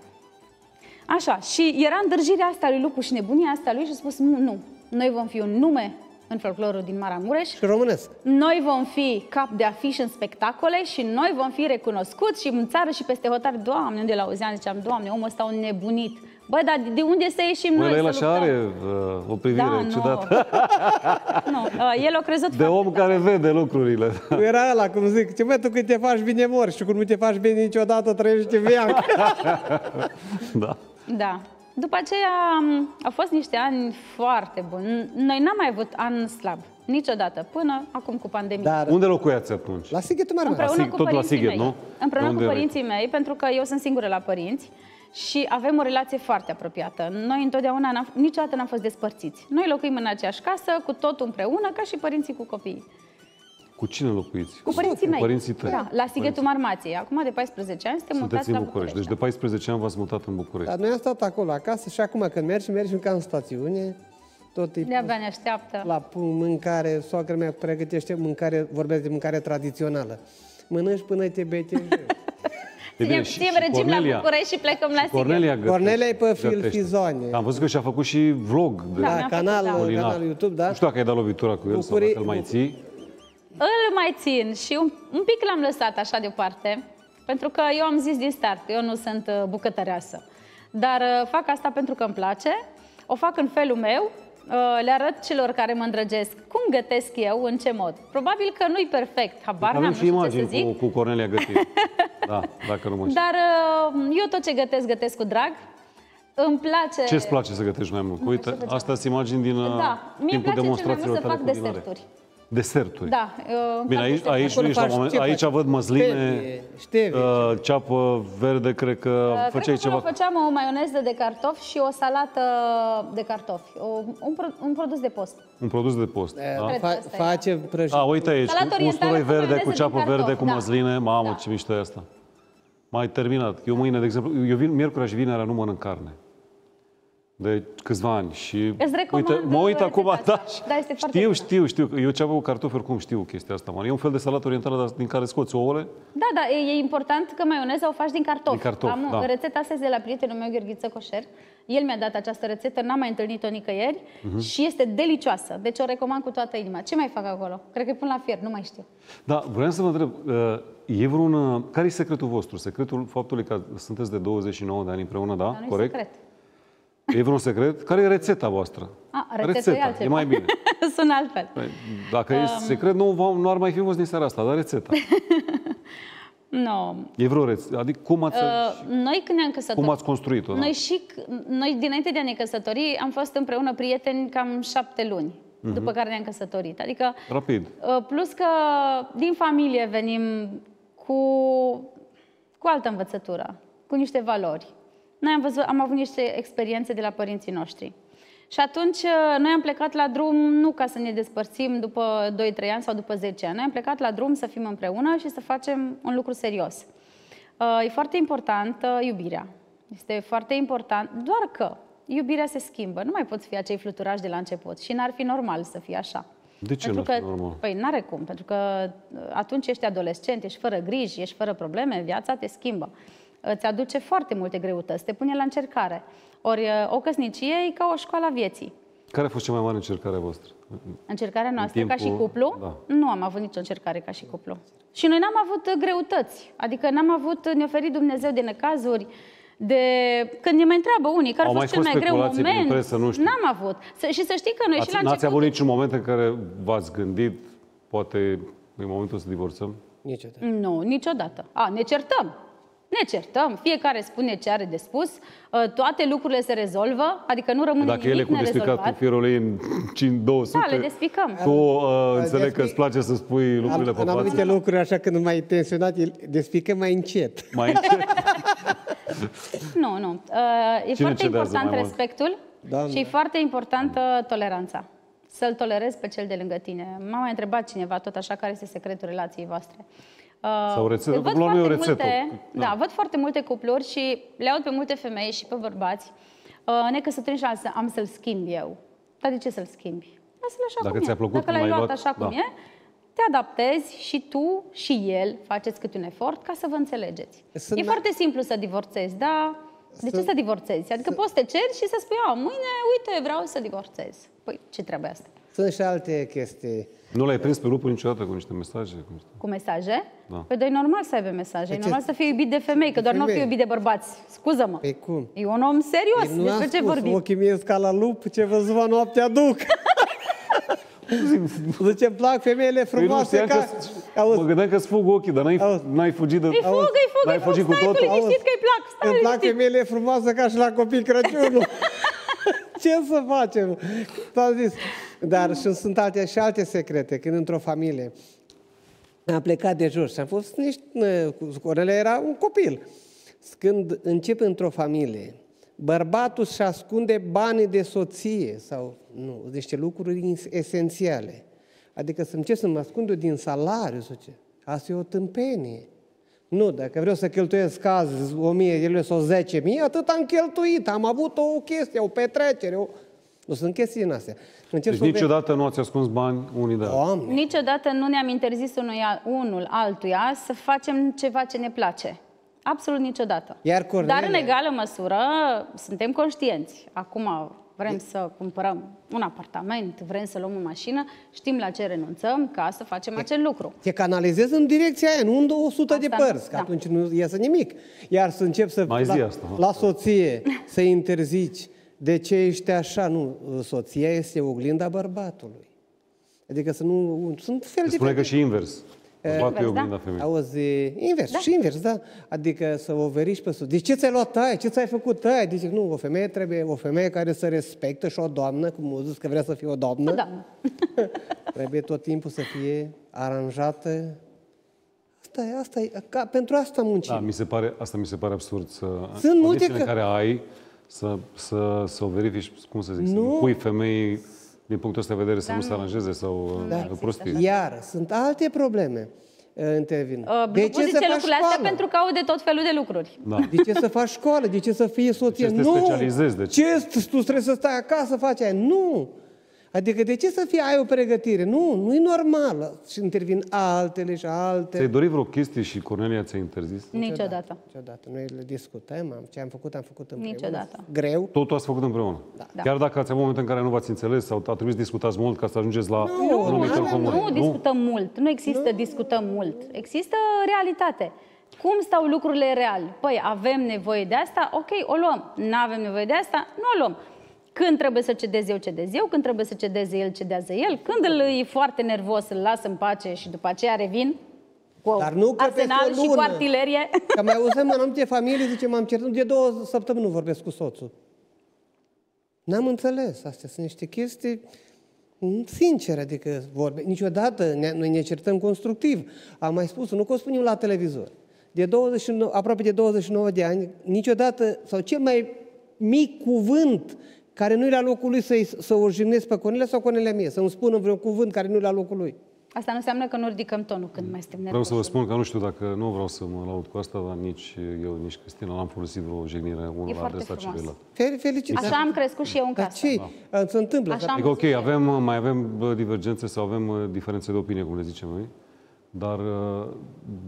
Așa, și era îndrăgirea asta lui Lupu și nebunia asta lui și a spus, nu, nu, noi vom fi un nume în folclorul din Maramureș, Și românesc. noi vom fi cap de afiș în spectacole și noi vom fi recunoscuți și în țară și peste hotare. Doamne, unde l-auzeam, ziceam, Doamne, omul ăsta un nebunit. Bă, dar de unde să ieșim Băi, noi la el să așa luptăm? are uh, o privire da, ciudată. Nu. nu. Uh, El a crezut De foarte om care vede lucrurile. Era ăla, cum zic, ce bă, tu când te faci bine mori și când nu te faci bine niciodată trăiești în viață. da. Da. După aceea am- au fost niște ani foarte buni. Noi n-am mai avut an slab, niciodată, până acum cu pandemia. Dar Unde locuiați atunci? la Sighetul Marmara. Împreună Sig- cu tot la părinții Sighet, mei. nu? Împreună De cu unde părinții mei, pentru că eu sunt singură la părinți și avem o relație foarte apropiată. Noi întotdeauna, n-am, niciodată n-am fost despărțiți. Noi locuim în aceeași casă, cu tot împreună, ca și părinții cu copiii. Cu cine locuiți? Cu părinții mei. părinții tăi. Da, la Sighetul Marmației. Acum de 14 ani suntem Sunteți mutați în la București. Deci București. de 14 ani v-ați mutat în București. Dar noi am stat acolo acasă și acum când mergi, mergi ca în stațiune. Tot e De-abia ne așteaptă. la pu- mâncare, soacră mea pregătește mâncare, vorbesc de mâncare tradițională. Mănânci până te betejești. E bine, Ținem, și- ținem și regim la Cornelia- București și plecăm la Sighet. Cornelia gătește. Cornelia e pe gătește. Filfizoane. Am văzut că și-a făcut și vlog de Da, Da, mi-a canal, făcut, da. culinar. canal YouTube, da? Nu știu dacă ai dat lovitura cu el sau Bucurii- dacă îl mai ții. Îl mai țin și un, un pic l-am lăsat așa deoparte, pentru că eu am zis din start că eu nu sunt uh, bucătăreasă. Dar uh, fac asta pentru că îmi place, o fac în felul meu, uh, le arăt celor care mă îndrăgesc cum gătesc eu, în ce mod. Probabil că nu-i perfect, habar n-am, Avem nu și știu ce să imagini zic. cu, cu Cornelia gătit. da, dacă nu mă știu. Dar uh, eu tot ce gătesc, gătesc cu drag. Îmi place... Ce îți place să gătești mai mult? Nu, Uite, ce făceam? astea sunt imagini din uh, Da, mie îmi timpul place cel mai demonstrațiilor mult să tale fac culinare. deserturi. Deserturi. Da, uh, îmi Bine, plac aici, deserturi. aici, nu ești la faci- moment, ce aici faci? văd măsline, Stevie, stevie. uh, ceapă verde, cred că Uh, Cred făceai că ceva... acolo făceam o maioneză de cartofi și o salată de cartofi. O, un, pro, un produs de post. Un produs de post. Da? Cred că Fa- asta face prăjit. A, uite aici, Salată cu orientală usturoi cu verde, maioneză cu din ceapă cartofi, verde, cu da. măsline. Mamă, Da. ce mișto e asta. Mai terminat. Eu mâine, de exemplu, eu vin miercuri și vinerea nu mănânc carne. De câțiva ani și Îți recomand uite, mă uit rețeta acum, asta. da, și Da, este foarte știu, bună. știu, știu, eu ce am cu cartofi oricum știu chestia asta, man. E un fel de salată orientală dar din care scoți ouăle, Da, da, e, e important că maioneza o faci din cartofi. Din cartofi, Am, da. Rețeta asta este de la prietenul meu, Gheorghiță Coșer. El mi-a dat această rețetă, n-am mai întâlnit-o nicăieri Mhm. și este delicioasă. Deci o recomand cu toată inima. Ce mai fac acolo? Cred că îi pun la fier, nu mai știu. Da, vreau să vă întreb, uh, e vreun, uh, care e secretul vostru? Secretul faptului că sunteți de 29 de ani împreună, da? Dar nu Corect? secret. E vreun secret? Care e rețeta voastră? A, rețeta e altceva. e mai bine. Sună altfel. Păi, Dacă Um. e secret, nu, v- nu ar mai fi fost din seara asta, dar rețeta. Nu. E vreo rețetă? Adică cum ați, Uh, noi când ne-am căsătorit... cum ați construit-o? Da? Noi și, noi dinainte de a ne căsători am fost împreună prieteni cam șapte luni, Mhm. după care ne-am căsătorit. Adică, Rapid. uh, plus că din familie venim cu, cu altă învățătură, cu niște valori. Noi am, văzut, am avut niște experiențe de la părinții noștri. Și atunci uh, noi am plecat la drum nu ca să ne despărțim după 2-3 ani sau după 10 ani. Noi am plecat la drum să fim împreună și să facem un lucru serios. Uh, E foarte importantă iubirea. Este foarte important, doar că iubirea se schimbă. Nu mai poți fi acei fluturași de la început și n-ar fi normal să fie așa. De ce Pentru n-ar că, fi normal? Păi n-are cum, pentru că uh, atunci ești adolescent, ești fără griji, ești fără probleme, viața te schimbă. Îți aduce foarte multe greutăți, te pune la încercare. Ori uh, o căsnicie e ca o școală a vieții. Care a fost cea mai mare încercare a voastră? Încercarea noastră ca și timpul- cuplu, da. nu am avut nicio încercare ca și cuplu. Și noi n-am avut uh, greutăți, adică n-am avut, ne-a oferit Dumnezeu de necazuri, de... Când ne mai întreabă unii care a Au fost mai cel fost mai greu speculații prin moment, presă, nu știu. n-am avut. Să, și să știi că noi și Ați, la n-ați început... avut niciun moment în care v-ați gândit, poate e momentul să divorțăm? Niciodată. Nu, niciodată. A, ne certăm. Ne certăm, fiecare spune ce are de spus, uh, toate lucrurile se rezolvă, adică nu rămâne Dacă ele nimic cu despicat cu nerezolvat. fierul ei în 5 200, Da, le despicăm. tu uh, înțeleg că Despi- îți place să spui lucrurile Am, pe în față. anumite lucruri, așa când mai tensionat, îl despicăm mai încet. Mai încet. Nu, nu. Uh, E Cine foarte cedează important mai mult? respectul Doamne. și e foarte importantă toleranța. Să-l tolerezi pe cel de lângă tine. M-a mai întrebat cineva tot așa care este secretul relației voastre. Uh, Sau o rețetă. văd Cuplu nu e o foarte rețetă. Multe, Da. da. văd foarte multe cupluri și le aud pe multe femei și pe bărbați. Uh, ne căsătorim și am să- am să-l schimb eu. Dar de ce să-l schimbi? Lasă-l așa Dacă cum ți-a e. plăcut Dacă cum l-ai l-ai luat luat, așa cum da. e, te adaptezi și tu și el faceți câte un efort ca să vă înțelegeți. Sunt e mai- foarte simplu să divorțezi, da? De ce Sunt- să divorțezi? Adică poți să te ceri și să spui, a, mâine, uite, vreau să divorțez. Păi, ce treabă e asta? Sunt și alte chestii. Nu l-ai prins pe lupul niciodată cu niște mesaje? Cu niște... Cu mesaje? Da. Păi, dar e normal să aibă mesaje. E ce- normal să fii iubit de femei, că doar nu femei. fi iubit de bărbați. Scuză-mă. Păi cum? E un om serios. Ei, nu am Despre ce spus, vorbim? ochii mei sunt ca la lup, ce văzut noaptea duc. Zice, îmi plac femeile Păi nu, frumoase știam ca... că, Auzi, mă gândeam că-ți fug ochii, dar n-ai, Auzi. n-ai fugit de... Îi fug, îi fug, N-ai îi fug, fugit cu stai tu totul? liniștit că îi plac. Stai îmi plac liniștit. femeile frumoase ca și la copii Crăciunul. Ce să facem? Am zis. Dar și sunt alte, și alte secrete. Când într-o familie am plecat de jos și am fost niște... cu Cornele era un copil. Când încep într-o familie, bărbatul și ascunde banii de soție sau nu, niște lucruri esențiale. Adică să încep să-mi ascund eu din salariu sau ce. Asta e o tâmpenie. Nu, dacă vreau să cheltuiesc azi 1000 de lei sau 10 mii, atât am cheltuit. Am avut o chestie, o petrecere. O... Nu sunt chestii din astea. Încep Deci să o niciodată nu ați ascuns bani unii de alții. Doamne, Niciodată nu ne-am interzis unui, al- unul altuia să facem ceva ce ne place. Absolut niciodată. Iar Cornelia- Dar în egală măsură suntem conștienți. Acum vrem să cumpărăm un apartament, vrem să luăm o mașină, știm la ce renunțăm ca să facem acel lucru. te canalizezi în direcția aia, nu în 200 de Asta nu, părți, că da. atunci nu iese nimic. Iar să încep să... Mai zi la, asta, mă. la soție să interzici de ce ești așa, nu. Soția este oglinda bărbatului. Adică să nu... Sunt fel Se de... spune că și invers. Bărbatul e Invers, da. oglinda femeii. Auzi, invers, da. și invers, da. Adică să o veriști pe sus. De ce ți-ai luat aia? Ce ți-ai făcut aia? Deci, nu, o femeie trebuie, o femeie care să respectă și o doamnă, cum o zis că vrea să fie o doamnă, Da. trebuie tot timpul să fie aranjată. Asta e, asta e, ca, pentru asta muncim. Da, mi se pare, asta mi se pare absurd să... Sunt multe condițiile că- care ai să, să, să o verifici, cum să zic, să Nu. pui femei din punctul ăsta de vedere să nu se aranjeze sau Da. da. prostie. Iar sunt alte probleme. uh, intervin. Uh, de Lupu ce zice să faci lucrurile astea școală? pentru că aude tot felul de lucruri. Da. De ce să faci școală? De ce să fie soție? De ce să te nu! specializezi? De ce? ce tu trebuie să stai acasă, faci aia? Nu! Adică de ce să fie ai o pregătire? Nu, nu e normal. Și intervin altele și altele. Ți-ai dorit vreo chestie și Cornelia ți-a interzis? Niciodată. Niciodată. Noi le discutăm, am- ce am făcut, am făcut împreună. Niciodată. Greu. Totul ați făcut împreună. Da. Chiar dacă ați avut momente în care nu v-ați înțeles sau a trebuit să discutați mult ca să ajungeți la un numitor nu, comun. Nu discutăm mult, nu există discutăm mult. Există realitate. Cum stau lucrurile real? Păi, avem nevoie de asta? Ok, o luăm. Nu avem nevoie de asta? Nu o luăm. Când trebuie să cedez eu, cedez eu. Când trebuie să cedeze el, cedează el. Când îl e foarte nervos, îl las în pace și după aceea revin cu Dar nu că arsenal peste o și cu lună. artilerie. Că mai auzăm în anumite familii, zice, m-am certat, de două săptămâni nu vorbesc cu soțul. N-am înțeles. Astea sunt niște chestii mm, sincere, adică vorbe. Niciodată ne, noi ne certăm constructiv. Am mai spus, nu că o spunem la televizor. De 29, aproape de 29 de ani, niciodată, sau cel mai mic cuvânt care nu-i la locul lui să, să o jignesc pe Cornelia sau Cornelia mie, să-mi spună vreun cuvânt care nu-i la locul lui. Asta nu înseamnă că nu ridicăm tonul când mai suntem Vreau nervoși. să vă spun că nu știu dacă nu vreau să mă laud cu asta, dar nici eu, nici Cristina n-am folosit vreo jignire unul la foarte adresa frumos. celuilalt. Fel- Felicitări. Așa am crescut și eu în Dar casă. ce se întâmplă? Așa am Adică, ok, văzut și eu. avem, mai avem bă, divergențe sau avem uh, diferențe de opinie, cum le zicem noi, dar uh,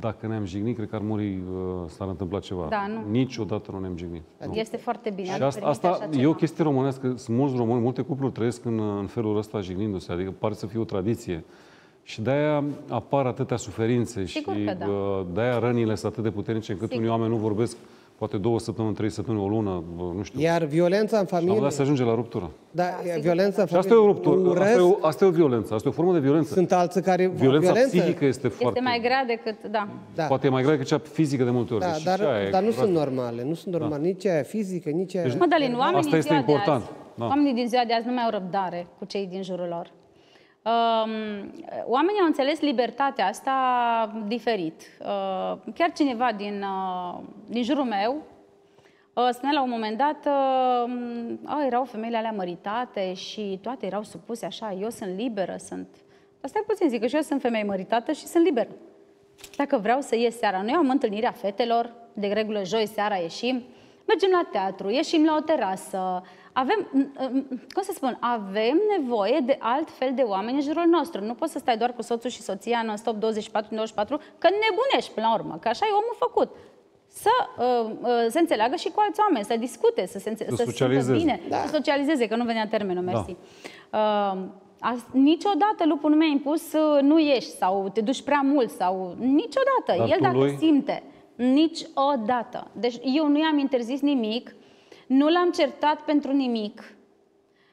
dacă ne-am jignit, cred că ar muri, uh, s-ar întâmpla ceva. Da, nu. Niciodată nu ne-am jignit. Este foarte bine. Și nu asta, permite asta așa e ceva. o chestie românească. Sunt mulți români, multe cupluri trăiesc în, în felul ăsta jignindu-se. Adică pare să fie o tradiție. Și de-aia apar atâtea suferințe Sigur și că da. uh, de-aia rănile sunt atât de puternice încât Sigur. unii oameni nu vorbesc poate două săptămâni, trei săptămâni, o lună, bă, nu știu. Iar violența în Și la un familie... moment dat se ajunge la ruptură. Da, violența în Și asta e o familie. ruptură. urăsc. Asta e o, asta e o violență. Asta e o formă de violență. Sunt alții care... Violența violență, psihică este Este foarte... mai grea decât, da. Da, Poate e mai grea decât cea fizică de multe ori. da Deci și dar, cea e dar nu curat. sunt normale. Nu sunt normale. Nici aia fizică, nici aia... Mădălin, oamenii Asta din este ziua important, De azi, da. Oamenii din ziua de azi nu mai au răbdare cu cei din jurul lor. Um, oamenii au înțeles libertatea asta diferit. Uh, chiar cineva din, uh, din jurul meu uh, spunea la un moment dat, uh, oh, erau femeile alea măritate și toate erau supuse așa, eu sunt liberă, sunt... Asta e puțin, zic că și eu sunt femeie măritată și sunt liberă. Dacă vreau să ies seara, noi am întâlnirea fetelor, de regulă joi seara ieșim, mergem la teatru, ieșim la o terasă, avem, cum să spun, avem nevoie de alt fel de oameni în jurul nostru. Nu poți să stai doar cu soțul și soția non-stop 24 24 că nebunești până la urmă, că așa e omul făcut. Să uh, uh, se înțeleagă și cu alți oameni, să discute, să se înțe- Să să se simtă socializeze. bine, da. să socializeze, că nu venea termenul, mersi. Uh, As, niciodată lupul nu mi-a impus uh, nu ieși sau te duci prea mult sau niciodată. Dar El tu dacă lui? simte, niciodată. Deci eu nu i-am interzis nimic, nu l-am certat pentru nimic.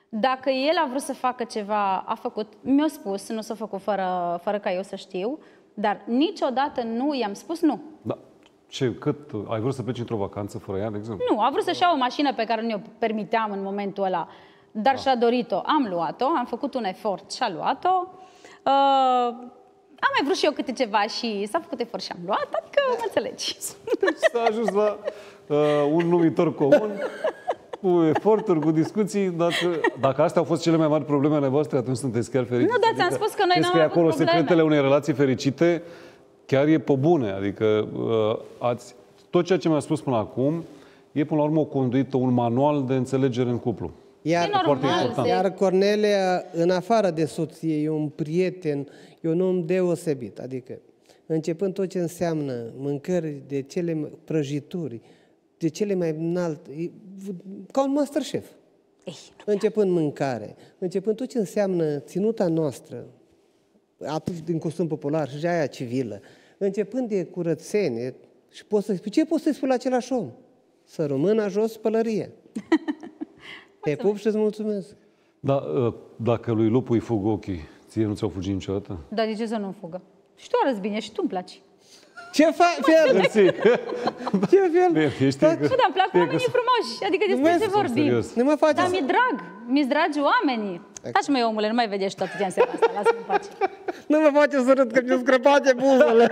Dacă el a vrut să facă ceva, a făcut, mi-a spus, nu s-a făcut fără, fără ca eu să știu, dar niciodată nu i-am spus nu. Da. Ce, cât, ai vrut să pleci într-o vacanță fără ea, de exemplu? Nu, a vrut să-și ia o mașină pe care nu o permiteam în momentul ăla, dar și-a dorit-o. Am luat-o, am făcut un efort și a luat-o. Uh, am mai vrut și eu câte ceva și s-a făcut efort și am luat, adică mă înțelegi. Deci s-a ajuns la uh, un numitor comun, cu eforturi, cu discuții. Dacă, dacă astea au fost cele mai mari probleme ale voastre, atunci sunteți chiar fericiți. Nu, dar ți-am spus că noi Știți n-am că e avut acolo probleme. secretele unei relații fericite chiar e pe bune. Adică uh, ați, tot ceea ce mi-a spus până acum e până la urmă o conduită, un manual de înțelegere în cuplu. Iar, E normal, foarte important. se- iar Cornelia, în afară de soție, e un prieten, e un om deosebit. Adică, începând tot ce înseamnă mâncări de cele mai, prăjituri, de cele mai înalte, e ca un masterchef. Ei, Începând mâncare, începând tot ce înseamnă ținuta noastră, atât din costum popular și aia civilă, începând de curățenie, și poți să spui, ce poți să spui la același om? Să rămână jos pălărie. Te pup și îți mulțumesc. Da, uh, dacă lui Lupu îi fug ochii, ție nu ți-au fugit niciodată? dar de ce să nu fugă? Și tu arăți bine și tu îmi placi. Ce faci, fel? Mersi! Ce fel? Bine, ești Da, că- Nu, dar îmi plac Fie că oamenii sunt- frumoși, adică Nu despre mai ce sunt vorbim. serios. Nu mă faceți. Dar mi-e drag, mi-e dragi oamenii. Taci măi, omule, nu mai vedești tot în seara asta, lasă-mă în pace. Nu mă face să râd că mi-e scrăpate buzele.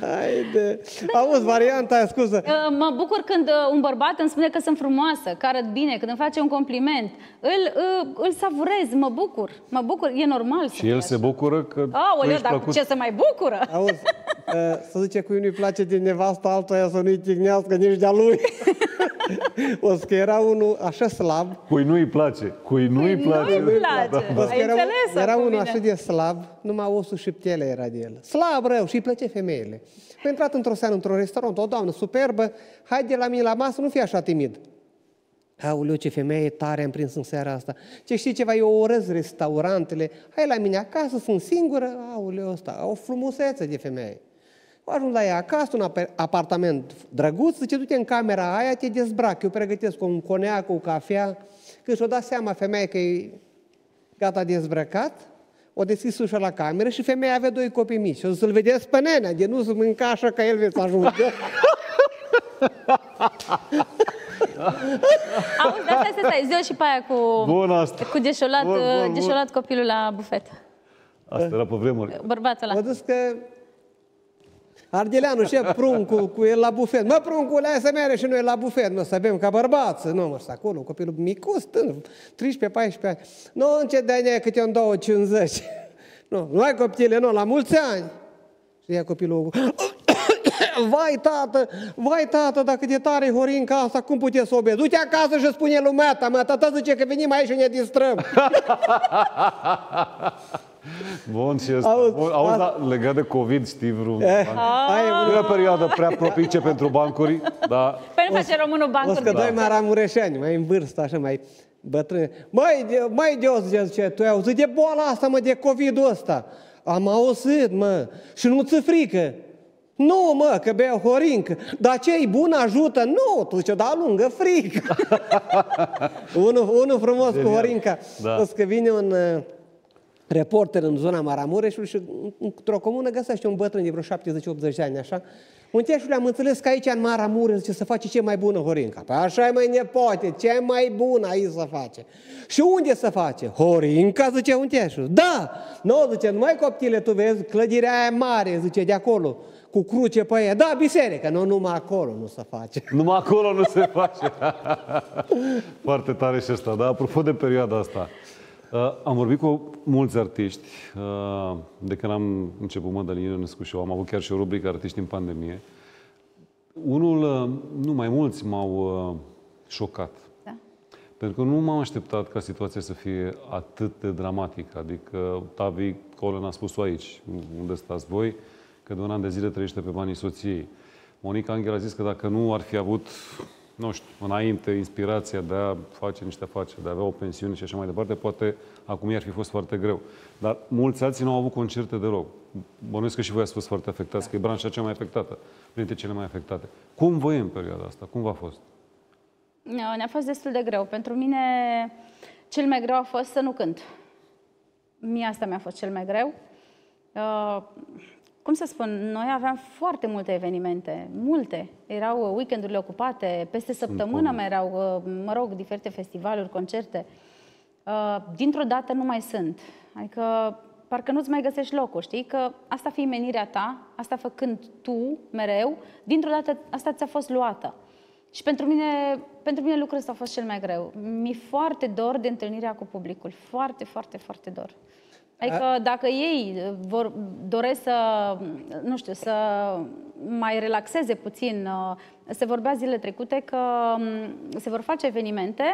Haide. Auzi, varianta aia, scuză. Uh, Mă bucur când uh, un bărbat îmi spune că sunt frumoasă, că arăt bine, când îmi face un compliment. Îl, uh, îl savurez, mă bucur. Mă bucur, e normal să Și el fie se așa. bucură că tu Aoleu, ești dar plăcut. ce să mai bucură? Auzi, uh, să zice cui nu-i place din nevastă altuia să nu-i tignească nici de-a lui. o să că era unul așa slab, Cui nu-i place, cui nu-i Păi place. nu-i place. o să că Ai era, înțeles era cu unul mine. așa de slab, numai osul și piele era de el. Slab rău și îi plăce femeile. A intrat într-o seară într-un restaurant, o doamnă superbă, haide la mine la masă, nu fi așa timid. Aoleu, ce femeie tare am prins în seara asta. Ce știi ceva, eu urăz restaurantele. Hai la mine acasă, sunt singură. Aoleu, ăsta, o frumusețe de femeie. O ajung la ea acasă, un ap- apartament drăguț, zice, du-te în camera aia, te dezbrac, eu pregătesc un coneac, o cafea. Când și-o dat seama femeia că e gata dezbrăcat, o deschis ușa la cameră și femeia avea doi copii mici. Și o să-l vedeți pe nenea, de nu să mânca așa ca el veți ajunge. Auzi, dar stai, stai, stai, zi și pe aia cu, Bun asta. cu deșolat, Bun, bun, bun. deșolat copilul la bufet. Asta era pe vremuri. Bărbatul O ăla. zis că Ardeleanu și pruncul cu el la bufet. Mă, pruncul, hai să mergem și noi la bufet, mă, să avem ca bărbați. Nu, mă, să acolo, copilul micuț, tânăr, 13-14 ani. Nu, ce de ani câte un 2,50. Nu, nu ai copile, nu, la mulți ani. Și ia copilul, vai tată, vai tată, dacă de tare e Horinca asta, cum puteți să o beți? Du-te acasă și spune lumea ta, mă, tata zice că venim aici și ne distrăm. Bun și ăsta. Auzi, Bun, Auzi, a- da, legat de COVID, știi vreun... Eh, Aia Nu e o perioadă prea propice pentru bancuri, dar Păi nu face românul O bancuri. să că doi maramureșeni, mai în vârstă, așa, mai bătrâni. Mai, de- mai Dios, zice, zice, tu ai auzit de boala asta, mă, de COVID-ul ăsta? Am auzit, mă, și nu ți frică? Nu, mă, că beau horincă. Dar ce e bun ajută? Nu, tu zice, dar lungă frică. unul, unul frumos cu horinca. Da. O să că vine un uh, reporter în zona Maramureșului și într-o comună găsește un bătrân de vreo 70-80 de ani, așa. Un teșule am înțeles că aici în Maramureș zice să face ce mai bună Horinca. Păi așa e mai nepote, ce mai bun aici să face. Și unde să face? Horinca, zice un teșul. Da! Nu, zice, numai coptile, tu vezi, clădirea aia mare, zice, de acolo, cu cruce pe ea. Da, biserică, nu, numai acolo nu se face. numai acolo nu se face. Foarte tare și asta, da? Apropo de perioada asta, uh, am vorbit cu mulți artiști uh, de când am început Mădălin Ionescu Show, am avut chiar și o rubrică Artiști în pandemie. Unul, uh, nu mai mulți m-au uh, șocat. Da. Pentru că nu m-am așteptat ca situația să fie atât de dramatică. Adică Tavi Colen a spus-o aici, unde stați voi, că de un an de zile trăiește pe banii soției. Monica Angel a zis că dacă nu ar fi avut, nu știu, înainte inspirația de a face niște afaceri, de a avea o pensiune și așa mai departe, poate acum i-ar fi fost foarte greu. Dar mulți alții nu au avut concerte deloc. Bănuiesc că și voi ați fost foarte afectați, că e branșa cea mai afectată, printre cele mai afectate. Cum voi în perioada asta? Cum v-a fost? Ne-a fost destul de greu. Pentru mine cel mai greu a fost să nu cânt. Mie asta mi-a fost cel mai greu. Uh, cum să spun, noi aveam foarte multe evenimente, multe. Erau uh, weekendurile ocupate, peste săptămână mai erau, uh, mă rog, diferite festivaluri, concerte. Uh, Dintr-o dată nu mai sunt. Adică parcă nu-ți mai găsești locul, știi? Că asta fi menirea ta, asta făcând tu mereu, dintr-o dată asta ți-a fost luată. Și pentru mine, pentru mine lucrul ăsta a fost cel mai greu. Mi-e foarte dor de întâlnirea cu publicul. Foarte, foarte, foarte dor. Adică dacă ei vor, doresc să, nu știu, să mai relaxeze puțin, uh, se vorbea zile trecute că um, se vor face evenimente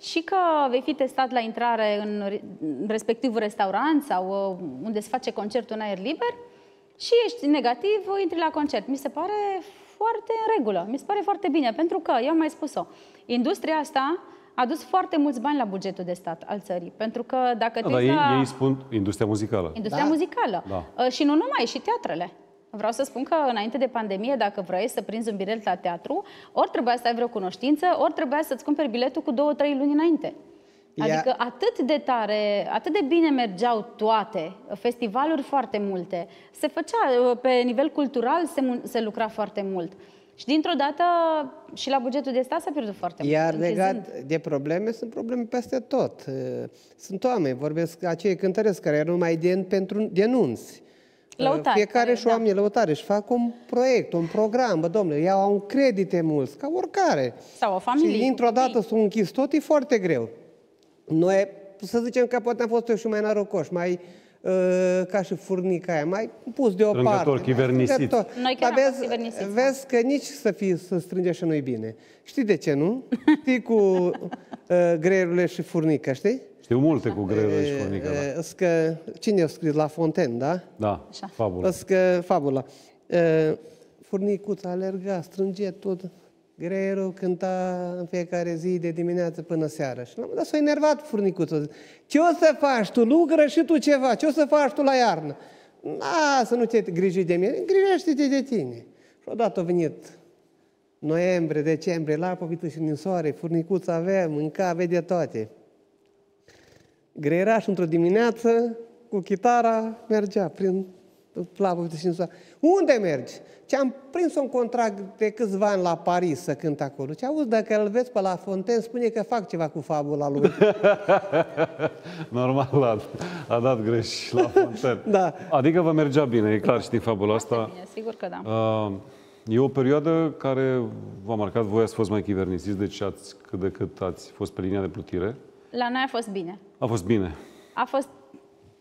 și că vei fi testat la intrare în re- respectivul restaurant sau uh, unde se face concertul în aer liber și ești negativ, intri la concert. Mi se pare foarte în regulă, mi se pare foarte bine, pentru că, eu am mai spus-o, industria asta a dus foarte mulți bani la bugetul de stat al țării, pentru că dacă Da, te dar uiți ei, la ei spun industria muzicală. industria Da. muzicală Da. Uh, și nu numai, și teatrele. Vreau să spun că înainte de pandemie, dacă vrei să prinzi un bilet la teatru, ori trebuia să ai vreo cunoștință, ori trebuia să-ți cumperi biletul cu două, trei luni înainte. Ia- Adică atât de tare, atât de bine mergeau toate, festivaluri foarte multe, se făcea, uh, pe nivel cultural se, mu- se lucra foarte mult. Și dintr-o dată și la bugetul de stat s-a pierdut foarte Iar mult. legat închizând. de probleme, sunt probleme peste tot. Uh, Sunt oameni, vorbesc acei cântăresc care erau numai de, pentru denunți. Uh, Lăutari, Fiecare care- și da. oamenii lăutare își fac un proiect, un program, bă, domnule, iau un credite mulți, ca oricare. Sau o familie Și cu dintr-o dată copii. sunt închis tot, e foarte greu. Noi, să zicem că poate am fost eu și mai norocoș, mai uh, ca și furnica aia, mai pus deoparte. Strângător, mai chivernisiți. strângător. Noi chiar Dar am fost vezi, chivernisiți, vezi că nici să fie să strânge și nu bine. Știi de ce, nu? Știi cu uh, greierurile și furnica, știi? Știu multe cu grele și furnică, da. Uh, îs că, cine a scris La Fontaine, da? Da, Așa. fabulă. Îs că, fabula. Uh, furnicuța alerga, strânge tot. Greierul cânta în fiecare zi de dimineață până seara. Și la un moment dat s-a enervat furnicuța. Ce o să faci tu? Lucră și tu ceva. Ce o să faci tu la iarnă? Na, să nu te griji de mine. Grijește-te de tine. Și odată a venit noiembrie, decembrie, la povită și din soare, furnicuța avea, mânca, vede toate. Greieraș într-o dimineață, cu chitara, mergea prin plavă și în soare. Unde mergi? Ce am prins un contract de câțiva ani la Paris să cânt acolo. Ce auzi, dacă îl vezi pe la Fontaine, spune că fac ceva cu fabula lui. Normal, a, a dat greș la Fontaine. Da. Adică vă mergea bine, e clar, știi fabula asta. Bine, sigur că da. Uh, E o perioadă care v-a marcat, voi ați fost mai chivernisiți, deci ați, cât de cât ați fost pe linia de plutire. La noi a fost bine. A fost bine. A fost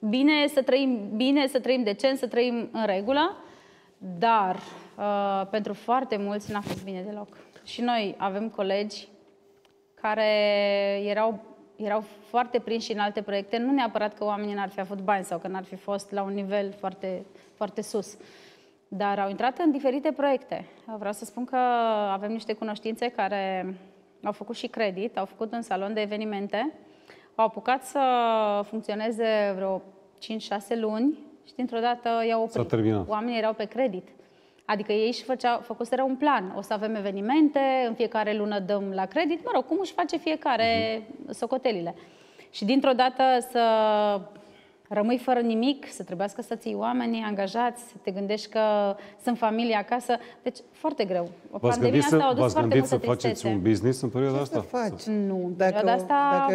bine să trăim bine, să trăim decent, să trăim în regulă, dar uh, pentru foarte mulți n-a fost bine deloc. Și noi avem colegi care erau, erau foarte prinși în alte proiecte, nu neapărat că oamenii n-ar fi avut bani sau că n-ar fi fost la un nivel foarte, foarte sus, dar au intrat în diferite proiecte. Vreau să spun că avem niște cunoștințe care au făcut și credit, au făcut un salon de evenimente, au apucat să funcționeze vreo 5-6 luni și dintr-o dată i-au oprit. S-a terminat. Oamenii erau pe credit. Adică ei își făceau, făcuseră un plan. O să avem evenimente, în fiecare lună dăm la credit, mă rog, cum își face fiecare socotelile. Și dintr-o dată să rămâi fără nimic, să trebuiască să ții oamenii angajați, să te gândești că sunt familie acasă. Deci, foarte greu. V-ați Pandemia gândit să, asta a adus v-ați foarte gândit să multă faceți tristețe. un business în perioada Ce să asta? faci? Nu, în perioada asta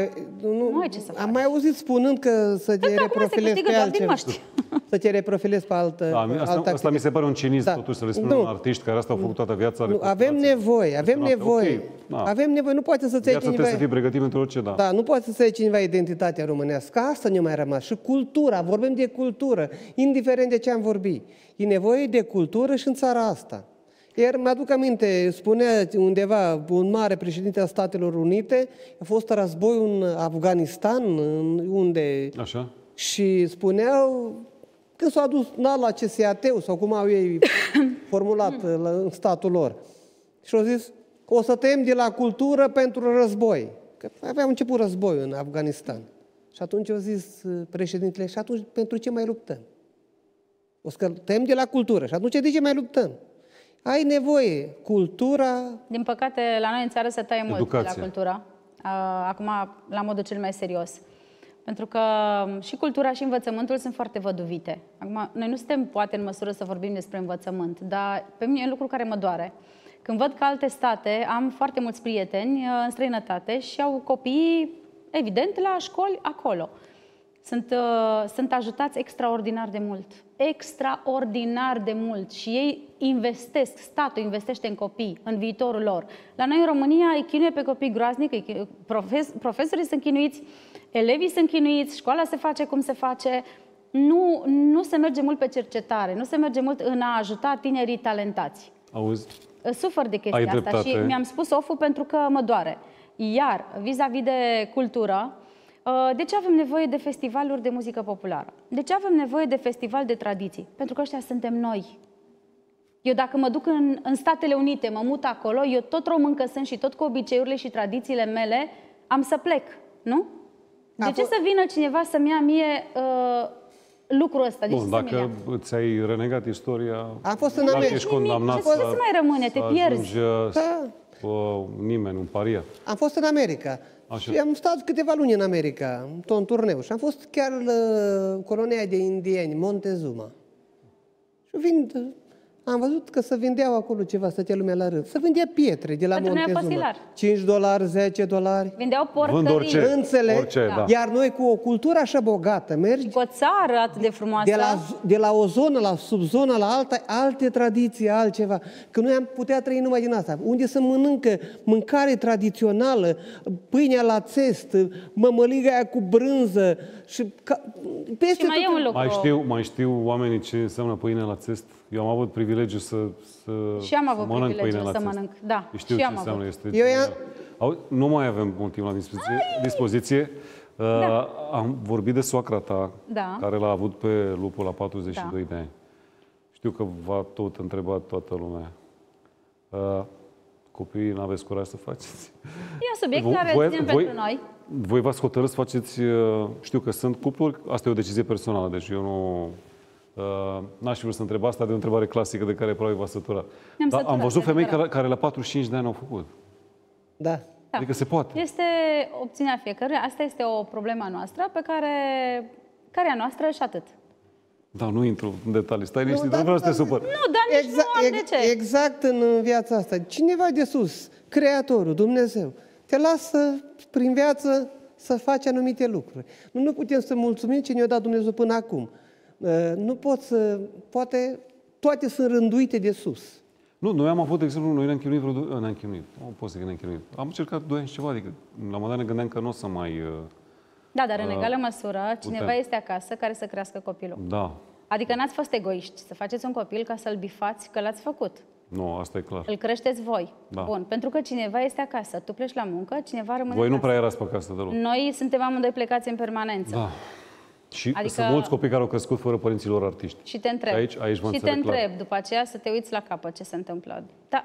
nu, nu ai ce să Am faci. mai auzit spunând că să te Cred că acum se reprofilezi câștigă pe doar din altceva. măști. Să te reprofilezi pe altă, Da, asta, altă asta mi se pare un cinism Da. totuși să le spun Nu. un artiști care asta au făcut toată viața. Nu, reputație. avem nevoie, avem Noapte, nevoie. ok, da. Avem nevoie, nu poate să-ți iei Viața cineva... trebuie să fii pregătit pentru orice, da. Da, nu poate să iei cineva identitatea românească. Asta ne-a mai rămas. Și cultura, vorbim de cultură, indiferent de ce am vorbit. E nevoie de cultură și în țara asta. Iar mă-aduc aminte, spunea undeva un mare președinte al Statelor Unite, a fost război în Afganistan, în- unde Așa? și spuneau, când s-au adus la CSAT-ul sau cum au ei formulat la, în statul lor, și au zis, o să tăiem de la cultură pentru război. Că avea început războiul în Afganistan. Și atunci au zis uh, președintele, și atunci pentru ce mai luptăm? O să tăiem de la cultură. Și atunci de ce mai luptăm? Ai nevoie. Cultura, Din păcate, la noi în țară se taie mult de Educație. la cultura. Uh, Acum, la modul cel mai serios. Pentru că um, și cultura și învățământul sunt foarte văduvite. Acum, noi nu suntem poate în măsură să vorbim despre învățământ, dar pe mine e un lucru care mă doare. Când văd că alte state, am foarte mulți prieteni uh, în străinătate și au copii, evident, la școli acolo. Sunt, uh, sunt ajutați extraordinar de mult. Extraordinar de mult. Și ei investesc, statul investește în copii, în viitorul lor. La noi în România îi chinuie pe copii groaznic, îi chinuie- profes, profesorii sunt chinuiți, elevii sunt chinuiți, școala se face cum se face. Nu, nu se merge mult pe cercetare, nu se merge mult în a ajuta tinerii talentați. Auzi? Sufăr de chestia Ai asta dreptate. și mi-am spus oful pentru că mă doare. Iar, vis-a-vis de cultură, uh, de ce avem nevoie de festivaluri de muzică populară? De ce avem nevoie de festival de tradiții? Pentru că ăștia suntem noi. Eu dacă mă duc în, în Statele Unite, mă mut acolo, eu tot româncă sunt și tot cu obiceiurile și tradițiile mele, am să plec, nu? De A ce fost- să vină cineva să-mi ia mie uh, lucrul ăsta? De ce Bun, să mi-l ia? dacă ți-ai renegat istoria, Am fost în dacă America. ești Nimic, condamnat ce să mai rămâne? Te să pierzi. ajungi, uh, Da. Uh, nimeni, un paria. Am fost în America. Așa. Și am stat câteva luni în America, tot în turneu. Și am fost chiar la colonia de indieni, Montezuma. Și vin uh, am văzut că se vindeau acolo ceva, stătea lumea la rând. Se vindea pietre de la Pentru noi a fost Montezuma. hilar. 5 dolari, 10 dolari. Vindeau Vând porcării. orice. Înțeleg? Orice, da. Iar noi cu o cultură așa bogată, mergi Cu o țară atât de frumoasă. de la, de la o zonă la subzonă la alta, alte tradiții, altceva. Că noi am putea trăi numai din asta. Unde se mănâncă mâncare tradițională, pâinea la țest, mămăliga aia cu brânză și ca, peste Și mai e tot- un lucru. Mai știu, mai știu oamenii ce înseamnă pâine la țest. Eu am avut privilegiul să, să Și am avut mănânc privilegiul pâine la să țest. mănânc, da, Știu și ce am înseamnă, avut. este Eu genial. i-am- Au, nu mai avem mult timp la dispoziție. dispoziție. Uh, am vorbit de soacra ta, Da. care l-a avut pe lupul la 42 Da. de ani. Știu că v-a tot întrebat toată lumea. Uh, copiii, n-aveți curaj să faceți? E un subiect Vo- care voi- țin voi- pentru noi. Voi v-ați hotărât să faceți, uh, știu că sunt cupluri, asta e o decizie personală, deci eu nu... Uh, n-aș fi vrut să întreb asta, de o întrebare clasică de care probabil v-ați săturat. Ne-am Dar am săturat, văzut e femei adevărat. care, care la 45 de ani au făcut. Da. Da. Adică se poate. Este opțiunea fiecăruia. Asta este o problemă noastră pe care, care e a noastră și atât. Da, nu intru în detalii. Stai liniștit, dar- nu vreau să te supăr. Nu, dar nici nu am de ce. exact în viața asta. Cineva de sus, Creatorul, Dumnezeu, te lasă prin viață să faci anumite lucruri. Nu, nu putem să mulțumim ce ne-a dat Dumnezeu până acum. Uh, Nu pot să... Poate toate sunt rânduite de sus. Nu, noi am avut, de exemplu, noi ne-am chinuit vreo... doi- Ne-am chinuit. Nu pot să zic că ne-am chinuit. Am încercat doi ani și ceva, adică la un moment dat ne gândeam că nu o să mai... uh, Da, dar în egală măsură, cineva putem. este acasă care să crească copilul. Da, Adică n-ați fost egoiști să faceți un copil ca să-l bifați că l-ați făcut. Nu, asta e clar. Îl creșteți voi. Da. Bun, pentru că cineva este acasă, tu pleci la muncă, cineva rămâne Voi nu acasă. prea erați pe casă deloc. Noi suntem amândoi plecați în permanență. Da. Și Adică- sunt mulți copii care au crescut fără părinților artiști. Și te întreb. Aici- aici vă și te înțeleg clar. întreb după aceea să te uiți la capăt ce se întâmplă. Da,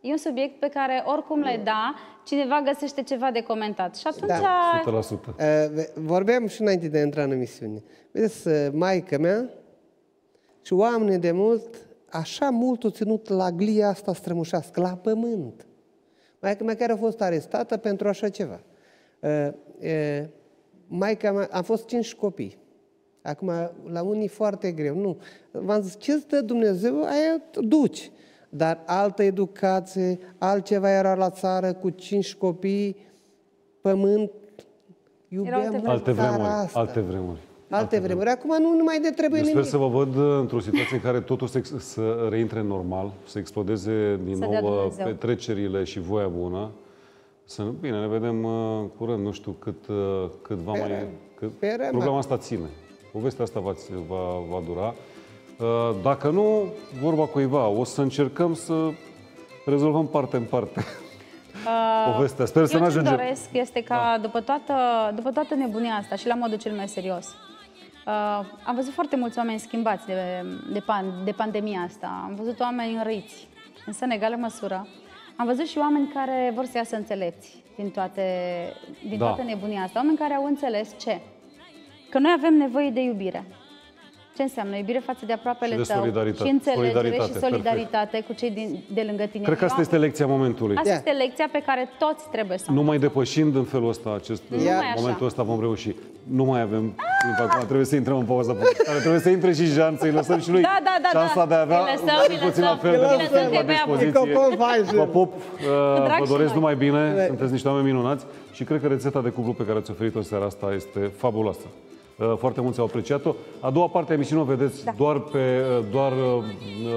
e un subiect pe care oricum le da, cineva găsește ceva de comentat. Și atunci... Da. 100%. Uh, Vorbeam și înainte de a intra în emisiune. Vedeți, uh, maica mea și oamenii de mult, așa mult au ținut la glia asta strămușească, la pământ. Maica mea care a fost arestată pentru așa ceva. Uh, uh, Maica mea, am fost cinci copii. Acum, la unii foarte greu. Nu. V-am zis, ce îți dă Dumnezeu, aia duci. Dar altă educație, altceva era la țară cu cinci copii, pământ, iubeam alte mult Alte țara vremuri, asta. alte vremuri. Alte vremuri. Acum nu, nu mai ne trebuie Eu sper nimic. să vă văd uh, într-o situație în care totul să, ex- să reintre normal, să explodeze din Să dea nou uh, Dumnezeu. petrecerile și voia bună. Să, bine, ne vedem uh, curând, nu știu cât, uh, cât va mai... Sperăm. Cât, Sperăm. problema asta ține. Povestea asta va, ți- va, va dura. Uh, Dacă nu, vorba cuiva, o să încercăm să rezolvăm parte în parte. Povestea. Sper să Eu nu ce ajungem. doresc este ca după, toată, după toată nebunia asta și la modul cel mai serios, uh, am văzut foarte mulți oameni schimbați de, de, pan, de pandemia asta. Am văzut oameni înrăiți, însă în egală măsură. Am văzut și oameni care vor să iasă înțelepți din, toate, din Da. toată nebunia asta. Oameni care au înțeles ce? Că noi avem nevoie de iubire. Ce înseamnă iubire față de aproapele Și de tău solidaritate. și înțelegere Solidaritate, și solidaritate cu cei din, de lângă tine. Cred că asta Eu- este lecția momentului. Asta Da. este lecția pe care toți trebuie să o Nu mai depășind în felul ăsta acest Nu mai așa. momentul ăsta vom reuși. Nu mai avem timp acum, trebuie să intrăm în pauza publicitară. Trebuie să intre și Jean, să-i lăsăm și lui Da, da, da, șansa da. de a avea Îi lăsăm, cel îi puțin la lăsăm. fel de Îi mult lăsăm timp că la e băiat bun. dispoziție. Cocon fain, Vă pup, uh, drag vă și doresc noi. numai bine, Bine. sunteți niște oameni minunați și cred că rețeta de cuplu pe care ați oferit-o în seara asta este fabuloasă. Uh, Foarte mulți au apreciat-o. A doua parte a emisiunii o vedeți Da. doar, pe, uh, doar uh,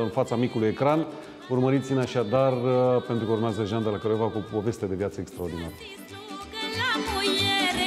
în fața micului ecran. Urmăriți-ne așadar, uh, pentru că urmează Jean de la Craiova cu poveste de viață extraordinară. La muiere, Ioane